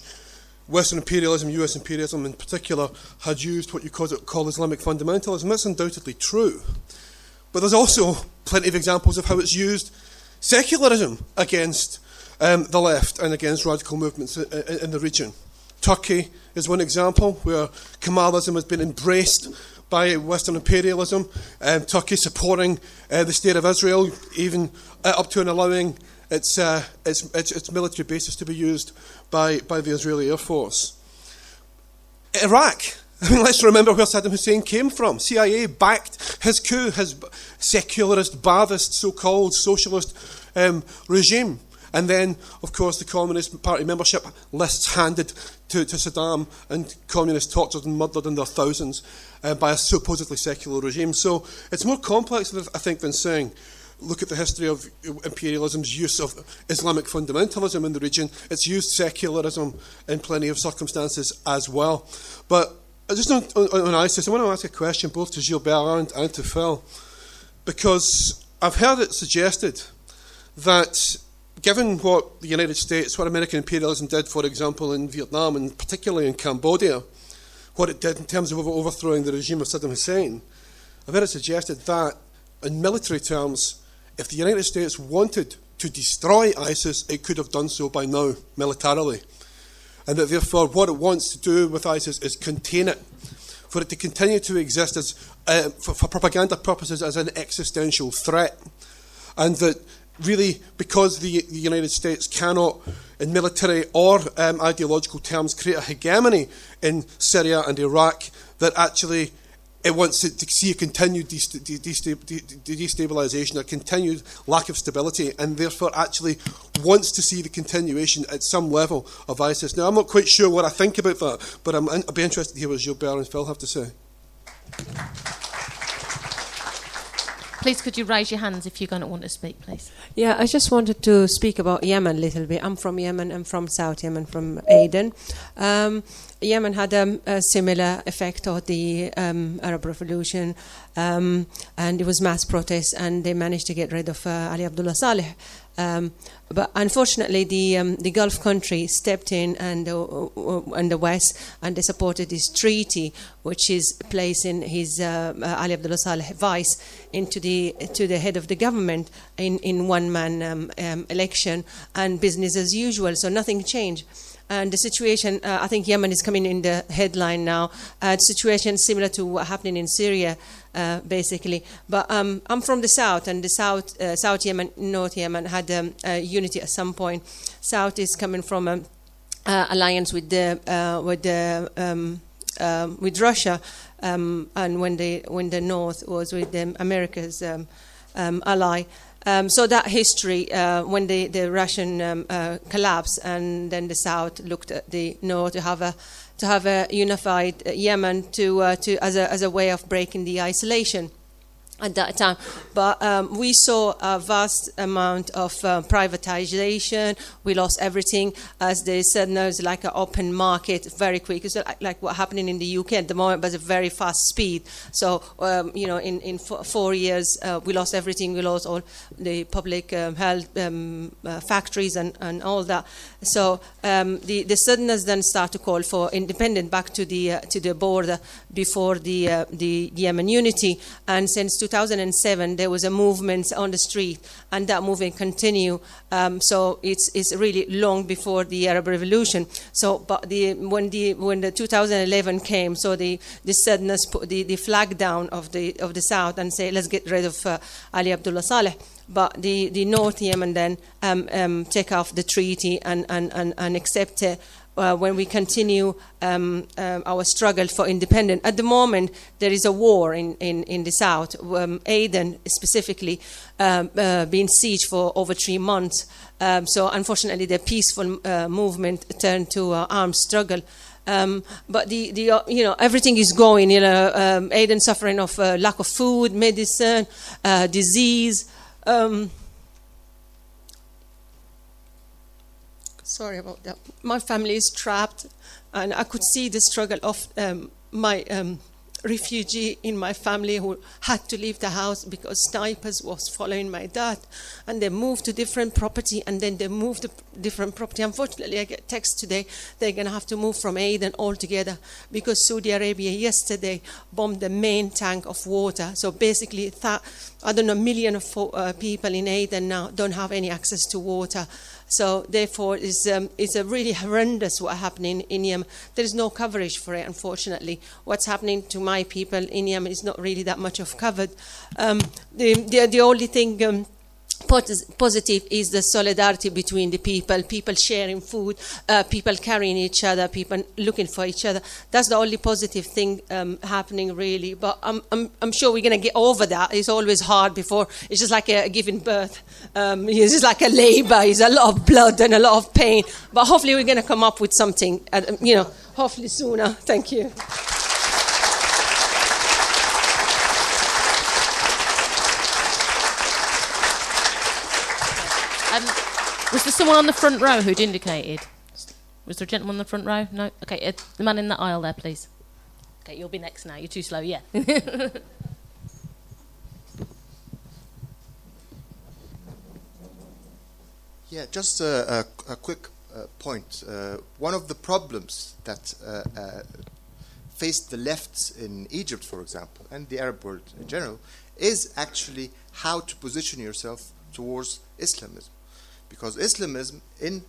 Western imperialism, US imperialism in particular, had used what you call, Islamic fundamentalism. That's undoubtedly true. But there's also plenty of examples of how it's used secularism against um, the left and against radical movements in, in the region. Turkey is one example where Kemalism has been embraced by Western imperialism, um, Turkey supporting uh, the state of Israel, even uh, up to and allowing its, uh, its, its, its, military bases to be used by, by the Israeli Air Force. Iraq. I mean, let's remember where Saddam Hussein came from. CIA backed his coup, his secularist, Ba'athist, so called socialist um, regime. And then, of course, the Communist Party membership lists handed to, to Saddam and communists tortured and murdered in their thousands uh, by a supposedly secular regime. So it's more complex, I think, than saying look at the history of imperialism's use of Islamic fundamentalism in the region. It's used secularism in plenty of circumstances as well. But just on, on, on ISIS, I want to ask a question both to Gilbert and, and to Phil, because I've heard it suggested that given what the United States, what American imperialism did, for example, in Vietnam and particularly in Cambodia, what it did in terms of overthrowing the regime of Saddam Hussein, I've heard it suggested that, in military terms, if the United States wanted to destroy ISIS, it could have done so by now, militarily. And that therefore, what it wants to do with ISIS is contain it, for it to continue to exist as, uh, for, for propaganda purposes as an existential threat. And that really, because the, the, United States cannot, in military or um, ideological terms, create a hegemony in Syria and Iraq, that actually it wants to, to see a continued destabilization, a continued lack of stability, and therefore actually wants to see the continuation at some level of ISIS. Now, I'm not quite sure what I think about that, but I'm, I'll be interested to hear what Gilbert and Phil have to say. Please, could you raise your hands if you're going to want to speak, please? Yeah, I just wanted to speak about Yemen a little bit. I'm from Yemen. I'm from South Yemen, from Aden. Um, Yemen had um, a similar effect of the um, Arab Revolution, um, and it was mass protests, and they managed to get rid of uh, Ali Abdullah Saleh. Um, but unfortunately, the um, the Gulf country stepped in and uh, uh, and the West, and they supported this treaty, which is placing his uh, uh, Ali Abdullah Saleh vice into the to the head of the government in in one man um, um, election and business as usual. So nothing changed. And the situation, uh, I think Yemen is coming in the headline now. Uh, situation similar to what happening in Syria, uh, basically. But um, I'm from the south, and the south, uh, South Yemen, North Yemen had um, unity at some point. South is coming from an alliance with the uh, with the um, um, with Russia, um, and when the when the North was with the America's um, ally. Um, so that history, uh, when the, the Russian um, uh, collapsed, and then the South looked at the North to have a to have a unified Yemen to uh, to as a as a way of breaking the isolation at that time. But um, we saw a vast amount of uh, privatization. We lost everything. As they said, no, it's like an open market, very quick. It's like, like what's happening in the UK at the moment, but at a very fast speed. So, um, you know, in, in four years, uh, we lost everything. We lost all the public um, health um, uh, factories and, and all that. So um, the, the Southerners then start to call for independence back to the, uh, to the border before the, uh, the Yemen unity. And since 2007, there was a movement on the street, and that movement continued. Um, so it's, it's really long before the Arab Revolution. So, but the, when the when the 2011 came, so the the Southerners put the, the flag down of the of the South and say, let's get rid of uh, Ali Abdullah Saleh but the, the North Yemen then um, um, take off the treaty and, and, and, and accept it uh, when we continue um, um, our struggle for independence. At the moment, there is a war in, in, in the south. Um, Aden, specifically, um, uh, being sieged for over three months. Um, so, unfortunately, the peaceful uh, movement turned to uh, armed struggle. Um, but the, the uh, you know everything is going. You know, Aden suffering of uh, lack of food, medicine, uh, disease. Sorry about that. My family is trapped, and I could see the struggle of um, my um, refugee in my family who had to leave the house because snipers was following my dad and they moved to different property and then they moved to different property. Unfortunately i get text today they're going to have to move from aden altogether because saudi arabia yesterday bombed the main tank of water. So basically that i don't know a million of uh, people in aden now don't have any access to water so therefore, it's, um, it's a really horrendous what's happening in Yemen. There is no coverage for it, unfortunately. What's happening to my people in Yemen is not really that much of covered. Um, the, the, the only thing... Positive is the solidarity between the people, people sharing food, uh, people carrying each other, people looking for each other. That's the only positive thing um, happening, really. But I'm, I'm, I'm sure we're going to get over that. It's always hard before. It's just like a, giving birth. Um, it's just like a labor. It's a lot of blood and a lot of pain. But hopefully we're going to come up with something, uh, you know, hopefully sooner. Thank you. Um, was there someone on the front row who'd indicated? Was there a gentleman on the front row? No? Okay, uh, the man in that aisle there, please. Okay, you'll be next now. You're too slow, yeah. yeah, just a, a, a quick uh, point. Uh, one of the problems that uh, uh, faced the left in Egypt, for example, and the Arab world in general, is actually how to position yourself towards Islamism because Islamism in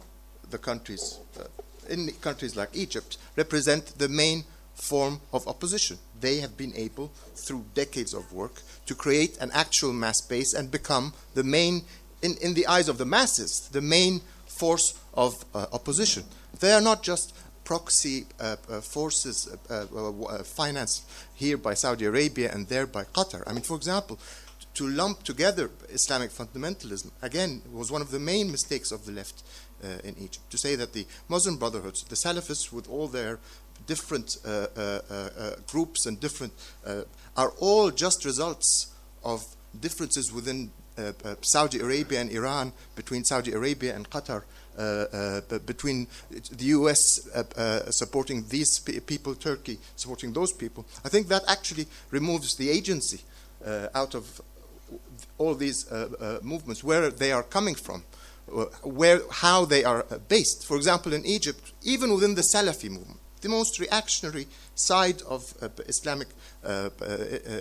the countries, uh, in countries like Egypt, represent the main form of opposition. They have been able, through decades of work, to create an actual mass base and become the main, in, in the eyes of the masses, the main force of uh, opposition. They are not just proxy uh, uh, forces uh, uh, uh, financed here by Saudi Arabia and there by Qatar. I mean, for example, to lump together Islamic fundamentalism, again, was one of the main mistakes of the left uh, in Egypt. To say that the Muslim Brotherhoods, the Salafists, with all their different uh, uh, uh groups and different, uh, are all just results of differences within uh, uh, Saudi Arabia and Iran, between Saudi Arabia and Qatar, uh, uh, between the US uh, uh, supporting these people, Turkey supporting those people. I think that actually removes the agency out of all these movements, where they are coming from. Where, how they are based. For example, in Egypt, even within the Salafi movement, the most reactionary side of uh, Islamic uh, uh,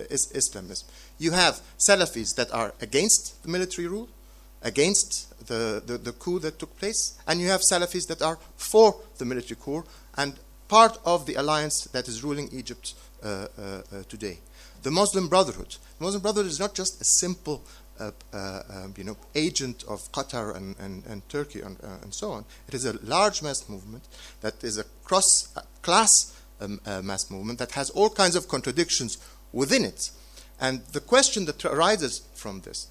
Islamism. You have Salafis that are against the military rule, against the, the, the, coup that took place, and you have Salafis that are for the military coup and part of the alliance that is ruling Egypt uh, uh, uh, today. The Muslim Brotherhood. The Muslim Brotherhood is not just a simple uh, um, you know, agent of Qatar and, and, and Turkey and, and, so on. It is a large mass movement that is a cross class um, mass movement that has all kinds of contradictions within it. And the question that arises from this,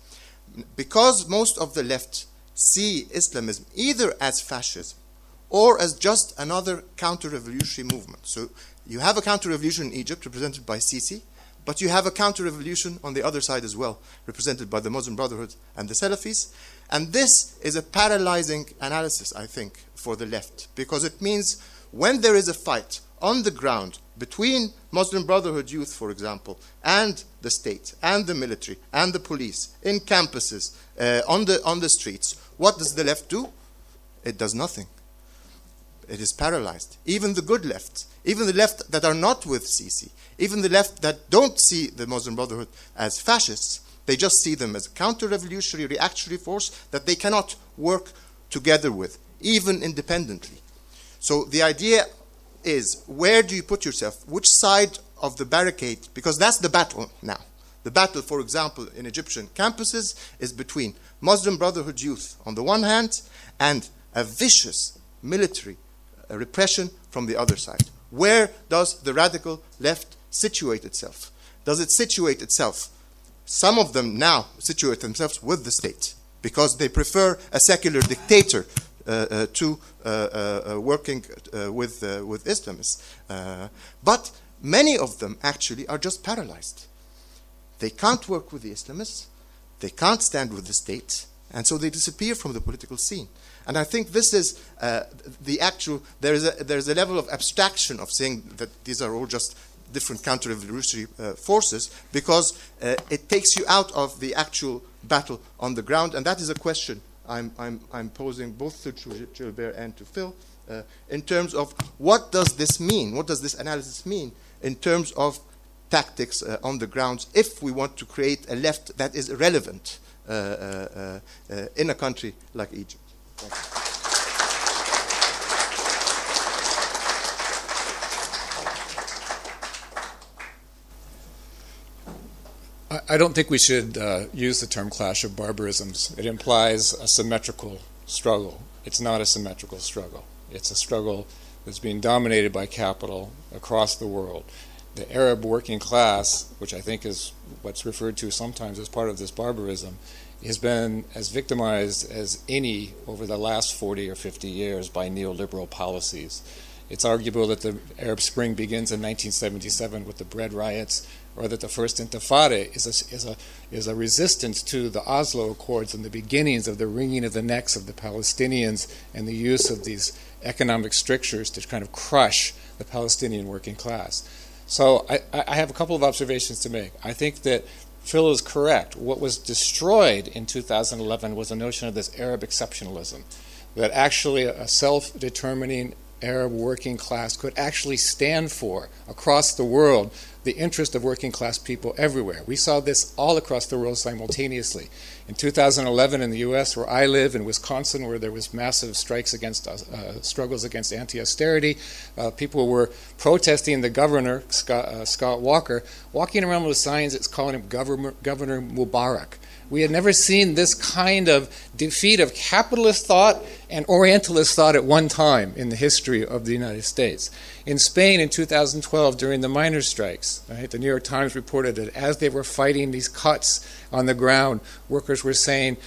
because most of the left see Islamism either as fascism or as just another counter-revolutionary movement. So you have a counter-revolution in Egypt represented by Sisi, but you have a counter-revolution on the other side as well, represented by the Muslim Brotherhood and the Salafis. And this is a paralyzing analysis, I think, for the left, because it means when there is a fight on the ground between Muslim Brotherhood youth, for example, and the state, and the military, and the police, in campuses, uh, on, the, on the streets, what does the left do? It does nothing. It is paralyzed. Even the good left, even the left that are not with Sisi, even the left that don't see the Muslim Brotherhood as fascists, they just see them as a counter revolutionary, reactionary force that they cannot work together with, even independently. So the idea is where do you put yourself? Which side of the barricade? Because that's the battle now. The battle, for example, in Egyptian campuses is between Muslim Brotherhood youth on the one hand and a vicious military repression from the other side. Where does the radical left situate itself? Does it situate itself? Some of them now situate themselves with the state because they prefer a secular dictator uh, uh, to uh, working with, with Islamists. but many of them actually are just paralyzed. They can't work with the Islamists, they can't stand with the state, and so they disappear from the political scene. And I think this is uh, the actual, there is, a, there is a level of abstraction of saying that these are all just different counter revolutionary uh, forces because uh, it takes you out of the actual battle on the ground. And that is a question I'm, I'm, I'm posing both to Gilbert and to Phil uh, in terms of what does this mean? What does this analysis mean in terms of tactics uh, on the ground if we want to create a left that is relevant uh in a country like Egypt? I don't think we should uh, use the term clash of barbarisms. It implies a symmetrical struggle. It's not a symmetrical struggle. It's a struggle that's being dominated by capital across the world. The Arab working class, which I think is what's referred to sometimes as part of this barbarism, has been as victimized as any over the last 40 or 50 years by neoliberal policies. It's arguable that the Arab Spring begins in 1977 with the bread riots or that the first intifada is a, is, a, is a resistance to the Oslo Accords and the beginnings of the wringing of the necks of the Palestinians and the use of these economic strictures to kind of crush the Palestinian working class. So I, I have a couple of observations to make. I think that Phil is correct. What was destroyed in 2011 was a notion of this Arab exceptionalism, that actually a self determining Arab working class could actually stand for across the world the interest of working class people everywhere. We saw this all across the world simultaneously. In 2011 in the US, where I live, in Wisconsin, where there was massive strikes against, uh, struggles against anti-austerity, uh, people were protesting the governor, Scott, uh, Scott, Walker, walking around with signs that's calling him Governor, governor Mubarak. We had never seen this kind of defeat of capitalist thought and Orientalist thought at one time in the history of the United States. In Spain in 2012, during the miners' strikes, right, the New York Times reported that as they were fighting these cuts on the ground, workers were saying,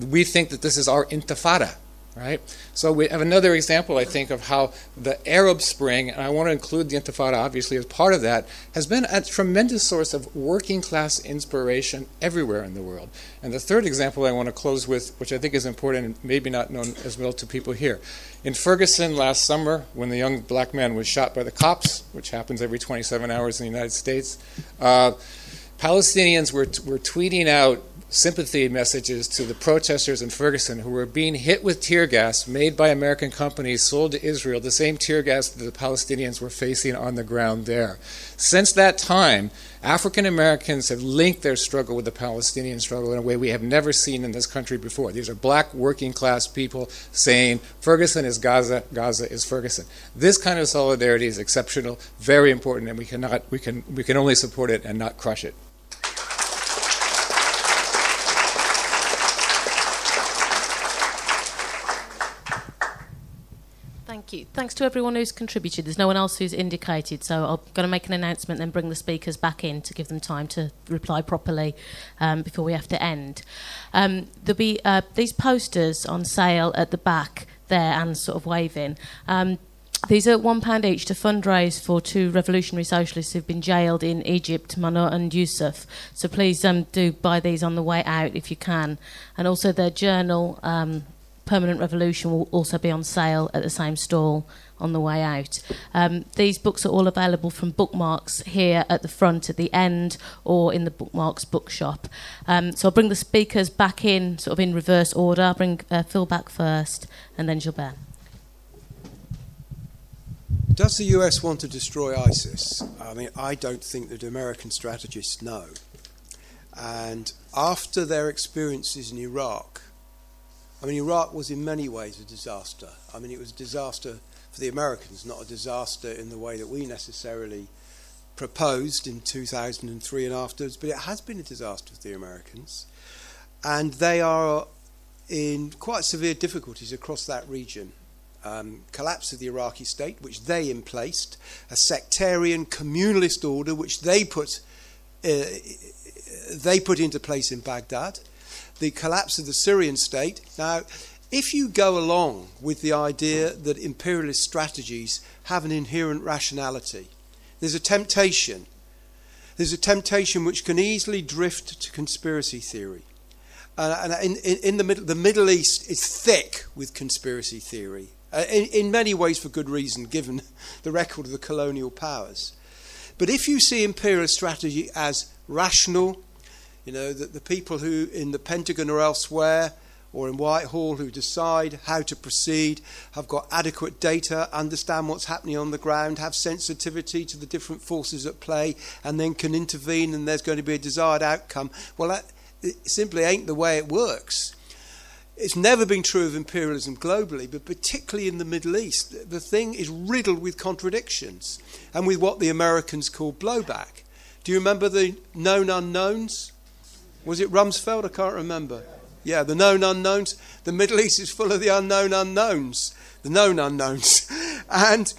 We think that this is our intifada. Right? So we have another example, I think, of how the Arab Spring, and I want to include the Intifada obviously as part of that, has been a tremendous source of working class inspiration everywhere in the world. And the third example I want to close with, which I think is important and maybe not known as well to people here. In Ferguson last summer, when the young black man was shot by the cops, which happens every 27 hours in the United States, uh, Palestinians were, were tweeting out sympathy messages to the protesters in Ferguson who were being hit with tear gas made by American companies sold to Israel, the same tear gas that the Palestinians were facing on the ground there. Since that time, African Americans have linked their struggle with the Palestinian struggle in a way we have never seen in this country before. These are black working class people saying Ferguson is Gaza, Gaza is Ferguson. This kind of solidarity is exceptional, very important, and we cannot we can we can only support it and not crush it. Thank you. Thanks to everyone who's contributed. There's no one else who's indicated, so I'm going to make an announcement, then bring the speakers back in to give them time to reply properly um, before we have to end. Um, there'll be uh, these posters on sale at the back there and sort of waving. Um, these are one pound each to fundraise for two revolutionary socialists who've been jailed in Egypt, Mano and Yusuf. So please um, do buy these on the way out if you can. And also their journal, um, Permanent Revolution will also be on sale at the same stall on the way out. Um, these books are all available from bookmarks here at the front at the end or in the bookmarks bookshop. Um, so I'll bring the speakers back in sort of in reverse order. I'll bring uh, Phil back first and then Gilbert. Does the US want to destroy ISIS? I mean, I don't think that American strategists know. And after their experiences in Iraq, I mean, Iraq was in many ways a disaster. I mean, it was a disaster for the Americans, not a disaster in the way that we necessarily proposed in 2003 and afterwards, but it has been a disaster for the Americans. And they are in quite severe difficulties across that region. Um, collapse of the Iraqi state, which they emplaced, a sectarian communalist order, which they put, uh, they put into place in Baghdad the collapse of the Syrian state. Now, if you go along with the idea that imperialist strategies have an inherent rationality, there's a temptation. There's a temptation which can easily drift to conspiracy theory. Uh, and in, in, in, the, middle, the Middle East is thick with conspiracy theory, uh, in, in many ways for good reason, given the record of the colonial powers. But if you see imperialist strategy as rational, you know, that the people who in the Pentagon or elsewhere or in Whitehall who decide how to proceed have got adequate data, understand what's happening on the ground, have sensitivity to the different forces at play, and then can intervene and there's going to be a desired outcome. Well, that simply ain't the way it works. It's never been true of imperialism globally, but particularly in the Middle East. The thing is riddled with contradictions and with what the Americans call blowback. Do you remember the known unknowns? Was it Rumsfeld? I can't remember. Yeah, the known unknowns. The Middle East is full of the unknown unknowns, the known unknowns. and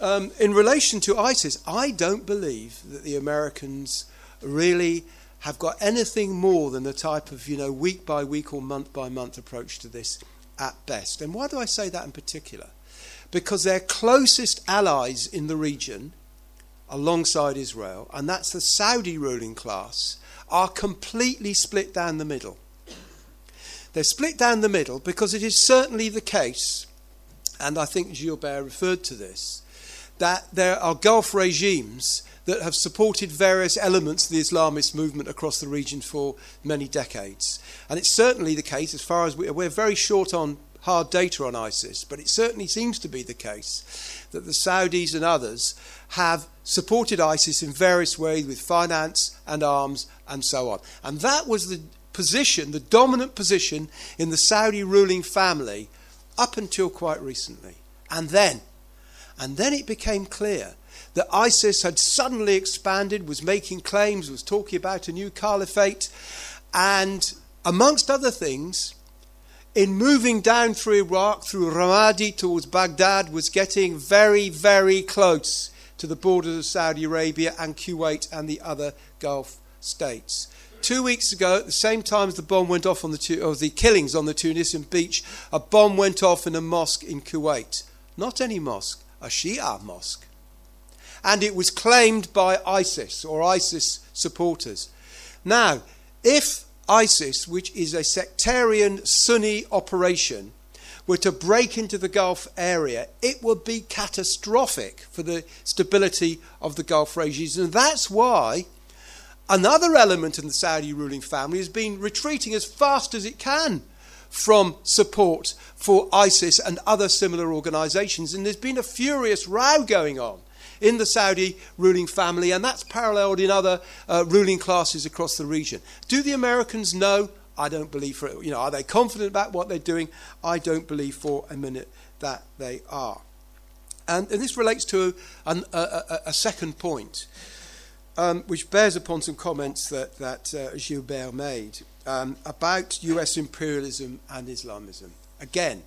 um, in relation to ISIS, I don't believe that the Americans really have got anything more than a type of, you know, week by week or month by month approach to this at best. And why do I say that in particular? Because their closest allies in the region, alongside Israel, and that's the Saudi ruling class, are completely split down the middle. They're split down the middle because it is certainly the case, and I think Gilbert referred to this, that there are Gulf regimes that have supported various elements of the Islamist movement across the region for many decades. And it's certainly the case, as far as we, we're very short on hard data on ISIS, but it certainly seems to be the case that the Saudis and others have supported ISIS in various ways with finance and arms and so on. And that was the position, the dominant position in the Saudi ruling family up until quite recently. And then, and then it became clear that ISIS had suddenly expanded, was making claims, was talking about a new caliphate, and amongst other things, in moving down through Iraq, through Ramadi towards Baghdad, was getting very, very close to the borders of Saudi Arabia and Kuwait and the other Gulf states. two weeks ago, at the same time as the bomb went off on the, or the killings on the Tunisian beach, a bomb went off in a mosque in Kuwait. Not any mosque, a Shia mosque. And it was claimed by ISIS or ISIS supporters. Now, if ISIS, which is a sectarian Sunni operation, were to break into the Gulf area, it would be catastrophic for the stability of the Gulf regions. And that's why another element in the Saudi ruling family has been retreating as fast as it can from support for ISIS and other similar organizations. And there's been a furious row going on in the Saudi ruling family, and that's paralleled in other uh, ruling classes across the region. Do the Americans know? I don't believe for it. You know, are they confident about what they're doing? I don't believe for a minute that they are. And, and this relates to an, a, a, a, second point, um, which bears upon some comments that, that uh, Gilbert made um, about US imperialism and Islamism. Again,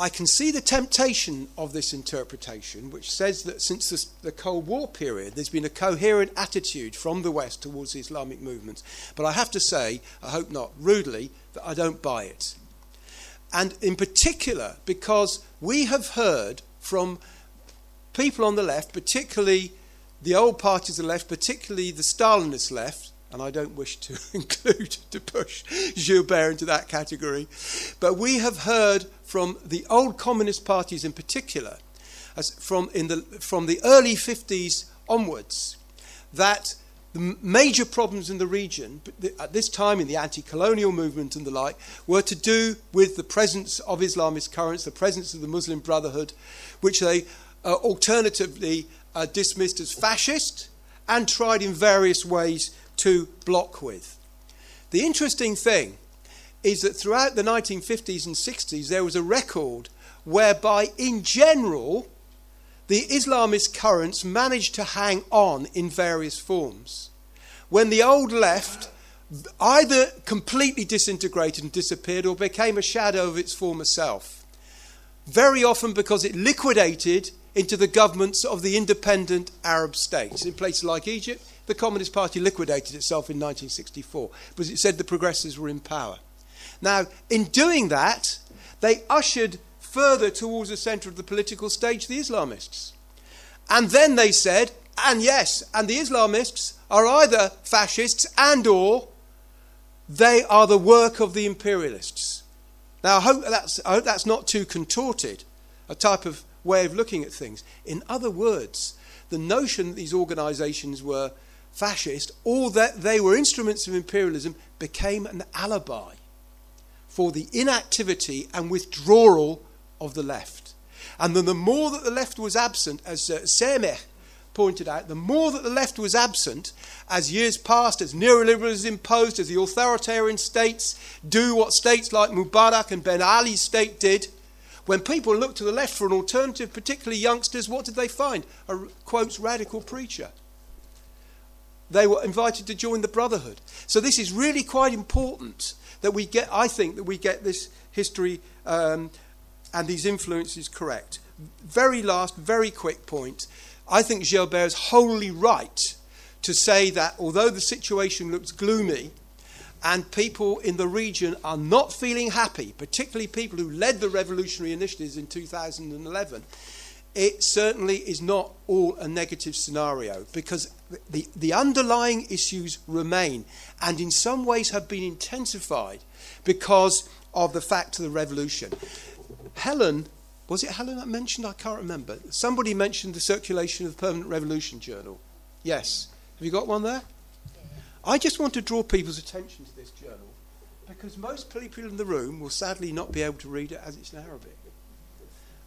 I can see the temptation of this interpretation, which says that since the, the, Cold War period, there's been a coherent attitude from the West towards the Islamic movements. But I have to say, I hope not rudely, that I don't buy it. And in particular, because we have heard from people on the left, particularly the old parties of the left, particularly the Stalinist left, and I don't wish to include, to push Gilbert into that category, but we have heard from the old communist parties in particular, as from, in the, from the early 50s onwards, that the major problems in the region at this time in the anti-colonial movement and the like were to do with the presence of Islamist currents, the presence of the Muslim Brotherhood, which they uh, alternatively uh, dismissed as fascist and tried in various ways to block with. The interesting thing is that throughout the 1950s and 60s, there was a record whereby, in general, the Islamist currents managed to hang on in various forms. When the old left either completely disintegrated and disappeared or became a shadow of its former self. Very often because it liquidated into the governments of the independent Arab states. In places like Egypt, the Communist Party liquidated itself in 1964 because it said the progressives were in power. Now, in doing that, they ushered further towards the centre of the political stage the Islamists. And then they said, and yes, and the Islamists are either fascists and or they are the work of the imperialists. Now, I hope that's, I hope that's not too contorted, a type of way of looking at things. In other words, the notion that these organizations were fascist all that they were instruments of imperialism became an alibi for the inactivity and withdrawal of the left. And then the more that the left was absent, as uh, pointed out, the more that the left was absent as years passed, as neoliberalism imposed, as the authoritarian states do what states like Mubarak and Ben Ali's state did, when people looked to the left for an alternative, particularly youngsters, what did they find? A quotes radical preacher they were invited to join the Brotherhood. So this is really quite important that we get, I think, that we get this history um, and these influences correct. Very last, very quick point. I think Gilbert is wholly right to say that although the situation looks gloomy and people in the region are not feeling happy, particularly people who led the revolutionary initiatives in 2011, it certainly is not all a negative scenario because the, the underlying issues remain and in some ways have been intensified because of the fact of the revolution. Helen, was it Helen that mentioned? I can't remember. Somebody mentioned the circulation of the Permanent Revolution Journal. Yes. Have you got one there? I just want to draw people's attention to this journal because most people in the room will sadly not be able to read it as it's in Arabic.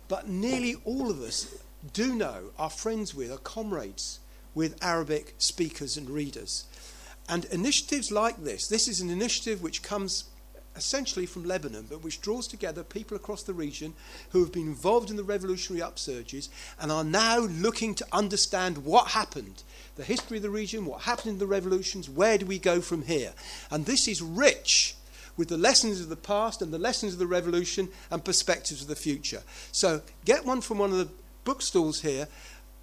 But nearly all of us do know, are friends with, are comrades with Arabic speakers and readers. And initiatives like this, this is an initiative which comes essentially from Lebanon, but which draws together people across the region who have been involved in the revolutionary upsurges and are now looking to understand what happened, the history of the region, what happened in the revolutions, where do we go from here. And this is rich with the lessons of the past and the lessons of the revolution and perspectives of the future. So get one from one of the bookstalls here.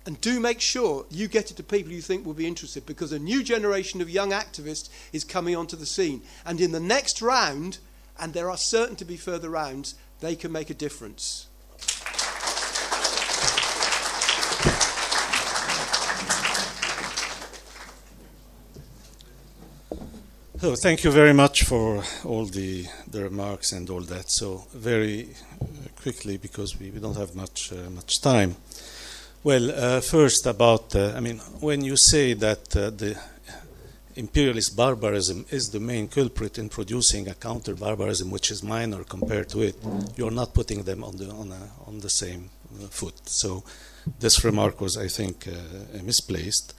And do make sure you get it to people you think will be interested because a new generation of young activists is coming onto the scene. And in the next round, and there are certain to be further rounds, they can make a difference. Oh, thank you very much for all the, the remarks and all that. So very uh, quickly, because we, we don't have much uh, much time. Well, uh, first about uh, I mean, when you say that uh, the imperialist barbarism is the main culprit in producing a counter barbarism which is minor compared to it, you're not putting them on the on, a, on the same uh, foot. So this remark was, I think, misplaced.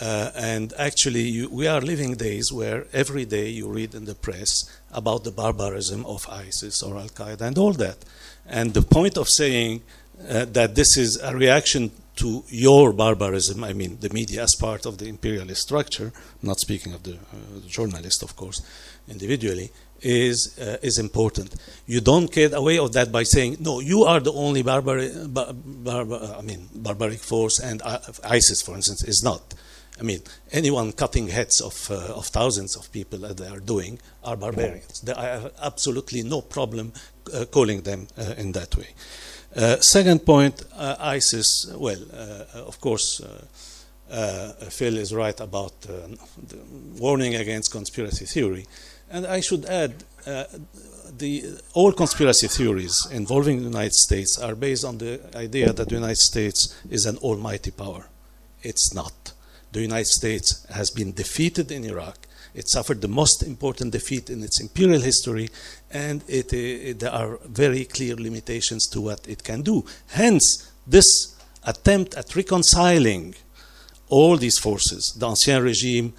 Uh, and actually, you, we are living days where every day you read in the press about the barbarism of ISIS or Al Qaeda and all that. And the point of saying uh, that this is a reaction to your barbarism, I mean, the media as part of the imperialist structure, I'm not speaking of the, uh, the journalist, of course, individually, is, uh, is important. You don't get away of that by saying, no, you are the only barbaric, bar, bar, I mean, barbaric force, and uh, ISIS, for instance, is not. I mean, anyone cutting heads of, uh, of thousands of people that they are doing are barbarians. There are absolutely no problem uh, calling them uh, in that way. Uh, second point, uh, ISIS, well, uh, of course, Phil is right about the warning against conspiracy theory. And I should add, the, all conspiracy theories involving the United States are based on the idea that the United States is an almighty power. It's not the United States has been defeated in Iraq. It suffered the most important defeat in its imperial history, and it, it, there are very clear limitations to what it can do. Hence, this attempt at reconciling all these forces, the Ancien regime,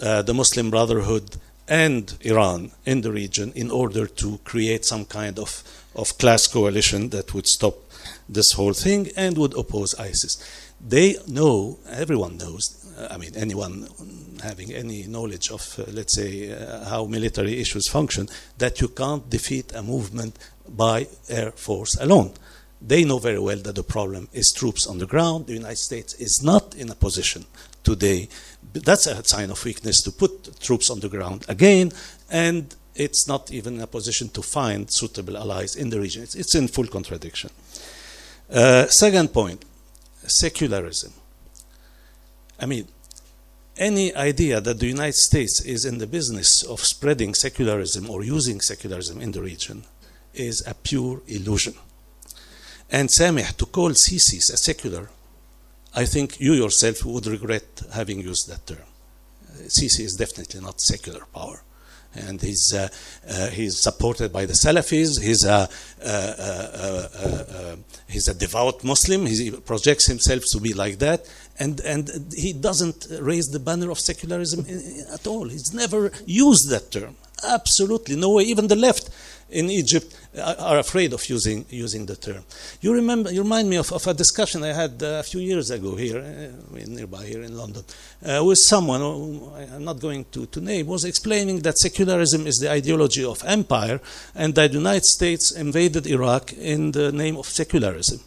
uh, the Muslim Brotherhood, and Iran in the region in order to create some kind of, of class coalition that would stop this whole thing and would oppose ISIS. They know, everyone knows, I mean, anyone having any knowledge of, uh, let's say, uh, how military issues function, that you can't defeat a movement by air force alone. They know very well that the problem is troops on the ground. The United States is not in a position today. That's a sign of weakness to put troops on the ground again, and it's not even in a position to find suitable allies in the region. It's, it's in full contradiction. Uh, second point secularism. I mean, any idea that the United States is in the business of spreading secularism or using secularism in the region is a pure illusion. And Sameh, to call Sisi a secular, I think you yourself would regret having used that term. Sisi is definitely not secular power and he's uh, uh, he's supported by the Salafis. He's a uh, he's a devout Muslim. He projects himself to be like that, and and he doesn't raise the banner of secularism at all. He's never used that term. Absolutely no way. Even the left in Egypt are afraid of using using the term. You remember? You remind me of, of a discussion I had uh, a few years ago here, uh, nearby here in London, uh, with someone I'm not going to, to name was explaining that secularism is the ideology of empire, and that the United States invaded Iraq in the name of secularism.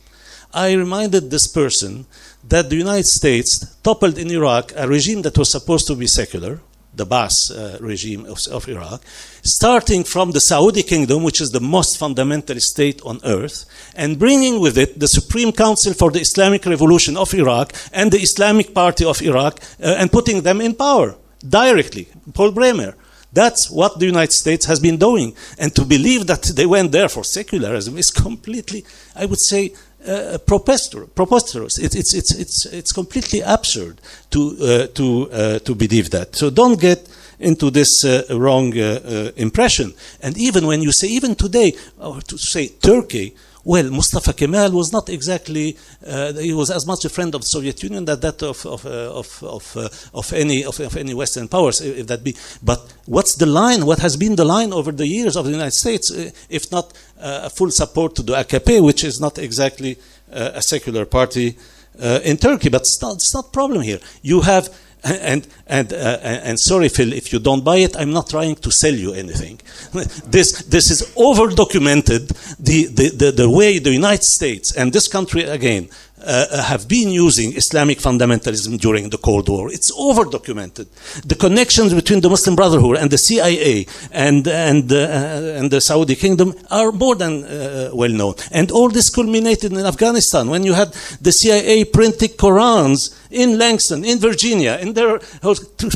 I reminded this person that the United States toppled in Iraq a regime that was supposed to be secular the Ba'ath uh, regime of, of, Iraq, starting from the Saudi kingdom, which is the most fundamental state on earth, and bringing with it the Supreme Council for the Islamic Revolution of Iraq and the Islamic Party of Iraq, uh, and putting them in power directly. Paul Bremer. That's what the United States has been doing. And to believe that they went there for secularism is completely, I would say, uh, preposterous. It, it's, it's, it's, it's completely absurd to, uh, to, uh, to believe that. So don't get into this uh, wrong uh, uh, impression. And even when you say, even today, or to say Turkey, well, Mustafa Kemal was not exactly, uh, he was as much a friend of the Soviet Union as that of, of, uh, of, of, uh, of, any, of, of, any Western powers, if that be. But what's the line? What has been the line over the years of the United States, uh, if not uh, full support to the AKP, which is not exactly uh, a secular party in Turkey? But it's not, it's not problem here. You have and and uh, and sorry Phil if you don't buy it I'm not trying to sell you anything. This this is over documented the, the, the, the way the United States and this country again uh, have been using Islamic fundamentalism during the Cold War. It's over documented. The connections between the Muslim Brotherhood and the CIA and, and, uh, and the Saudi Kingdom are more than uh, well known. And all this culminated in Afghanistan when you had the CIA printing Korans in Langley, in Virginia, in their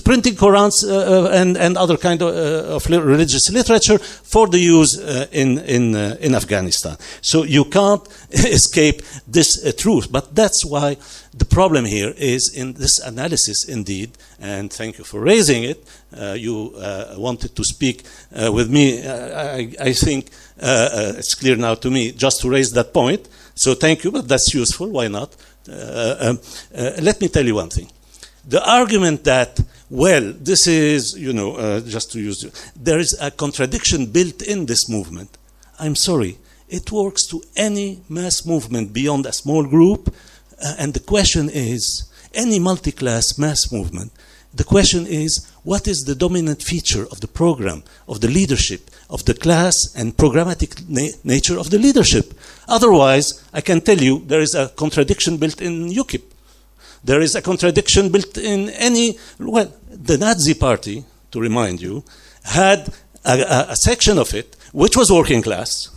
printing Korans uh, uh, and, and other kind of, uh, of religious literature for the use uh, in, in, uh, in Afghanistan. So you can't escape this uh, truth. But that's why the problem here is in this analysis, indeed, and thank you for raising it. you wanted to speak with me. I, I think it's clear now to me just to raise that point. So thank you, but that's useful. Why not? Uh, um, uh, let me tell you one thing. The argument that, well, this is, you know, uh, just to use, there is a contradiction built in this movement. I'm sorry, it works to any mass movement beyond a small group. Uh, and the question is, any multi-class mass movement, the question is, what is the dominant feature of the program, of the leadership, of the class and programmatic na nature of the leadership. Otherwise, I can tell you there is a contradiction built in UKIP. There is a contradiction built in any, well, the Nazi party, to remind you, had a, a, a section of it which was working class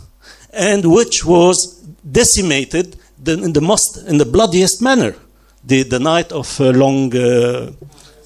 and which was decimated in the most, in the bloodiest manner, the, the night of uh, long uh,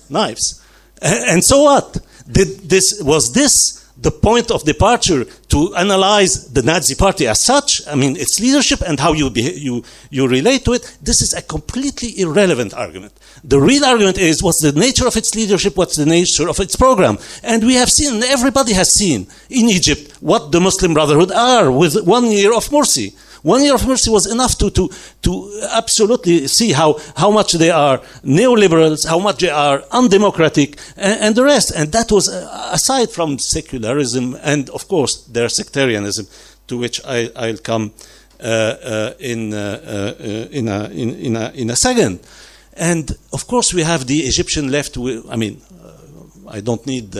knives. And so what? Did this, was this the point of departure to analyze the Nazi party as such, I mean, its leadership and how you, you, you relate to it, this is a completely irrelevant argument. The real argument is what's the nature of its leadership, what's the nature of its program. And we have seen, everybody has seen in Egypt what the Muslim Brotherhood are with one year of Morsi. One year of Morsi was enough to, to, to absolutely see how, how much they are neoliberals, how much they are undemocratic, and, and the rest. And that was uh, aside from secularism and, of course, their sectarianism, to which I, I'll come uh, uh, in, a, in, a, second. And, of course, we have the Egyptian left. I mean, I don't need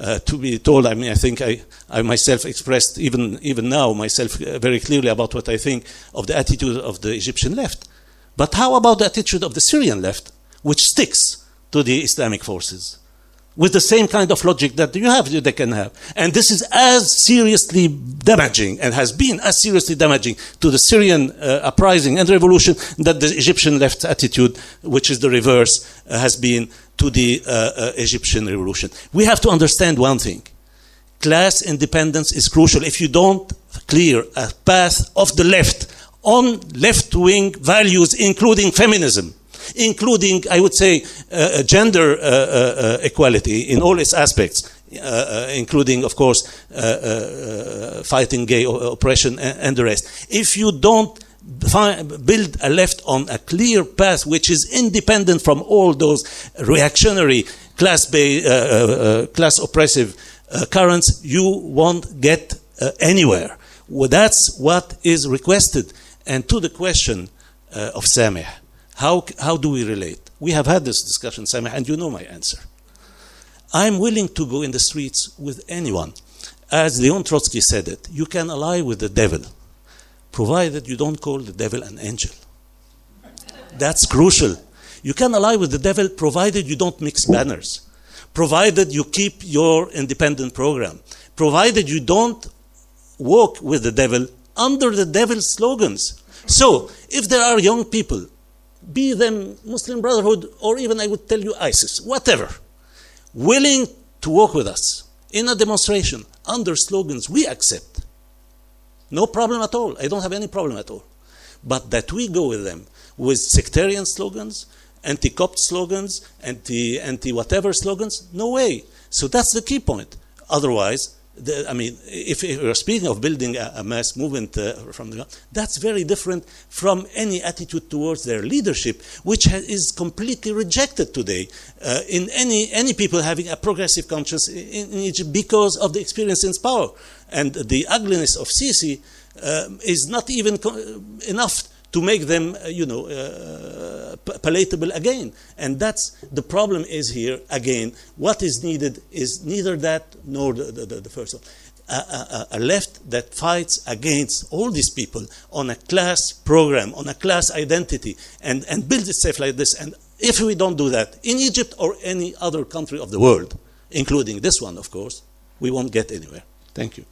uh, to be told. I mean, I think I, I myself expressed even even now myself uh, very clearly about what I think of the attitude of the Egyptian left. But how about the attitude of the Syrian left, which sticks to the Islamic forces? with the same kind of logic that you have, they can have. And this is as seriously damaging and has been as seriously damaging to the Syrian uh, uprising and revolution that the Egyptian left attitude, which is the reverse, uh, has been to the uh, uh Egyptian revolution. We have to understand one thing. Class independence is crucial. If you don't clear a path of the left on left-wing values, including feminism, including, I would say, uh, uh gender uh, uh, equality in all its aspects, including, of course, fighting gay oppression and, the rest. If you don't build a left on a clear path which is independent from all those reactionary, class, uh, uh, uh, class oppressive currents, you won't get anywhere. Well, that's what is requested. And to the question uh, of Sameh, how, how do we relate? We have had this discussion, Sameh, and you know my answer. I'm willing to go in the streets with anyone. As Leon Trotsky said it, you can ally with the devil, provided you don't call the devil an angel. That's crucial. You can ally with the devil provided you don't mix banners, provided you keep your independent program, provided you don't walk with the devil under the devil's slogans. So, if there are young people be them Muslim Brotherhood or even I would tell you ISIS, whatever, willing to walk with us in a demonstration under slogans we accept. No problem at all. I don't have any problem at all. But that we go with them with sectarian slogans, anti-Copt slogans, anti, anti-whatever slogans, no way. So that's the key point. Otherwise, the, I mean, if, if, we're speaking of building a, a mass movement uh, from the that's very different from any attitude towards their leadership, which is completely rejected today uh, in any any people having a progressive conscience in, in, Egypt because of the experience in power and the ugliness of Sisi uh, is not even enough to make them, uh, you know, uh, palatable again. And that's the problem is here again. What is needed is neither that nor the, the, the first one. a, a, a left that fights against all these people on a class program, on a class identity, and, and builds itself like this. And if we don't do that in Egypt or any other country of the world, including this one, of course, we won't get anywhere. Thank you.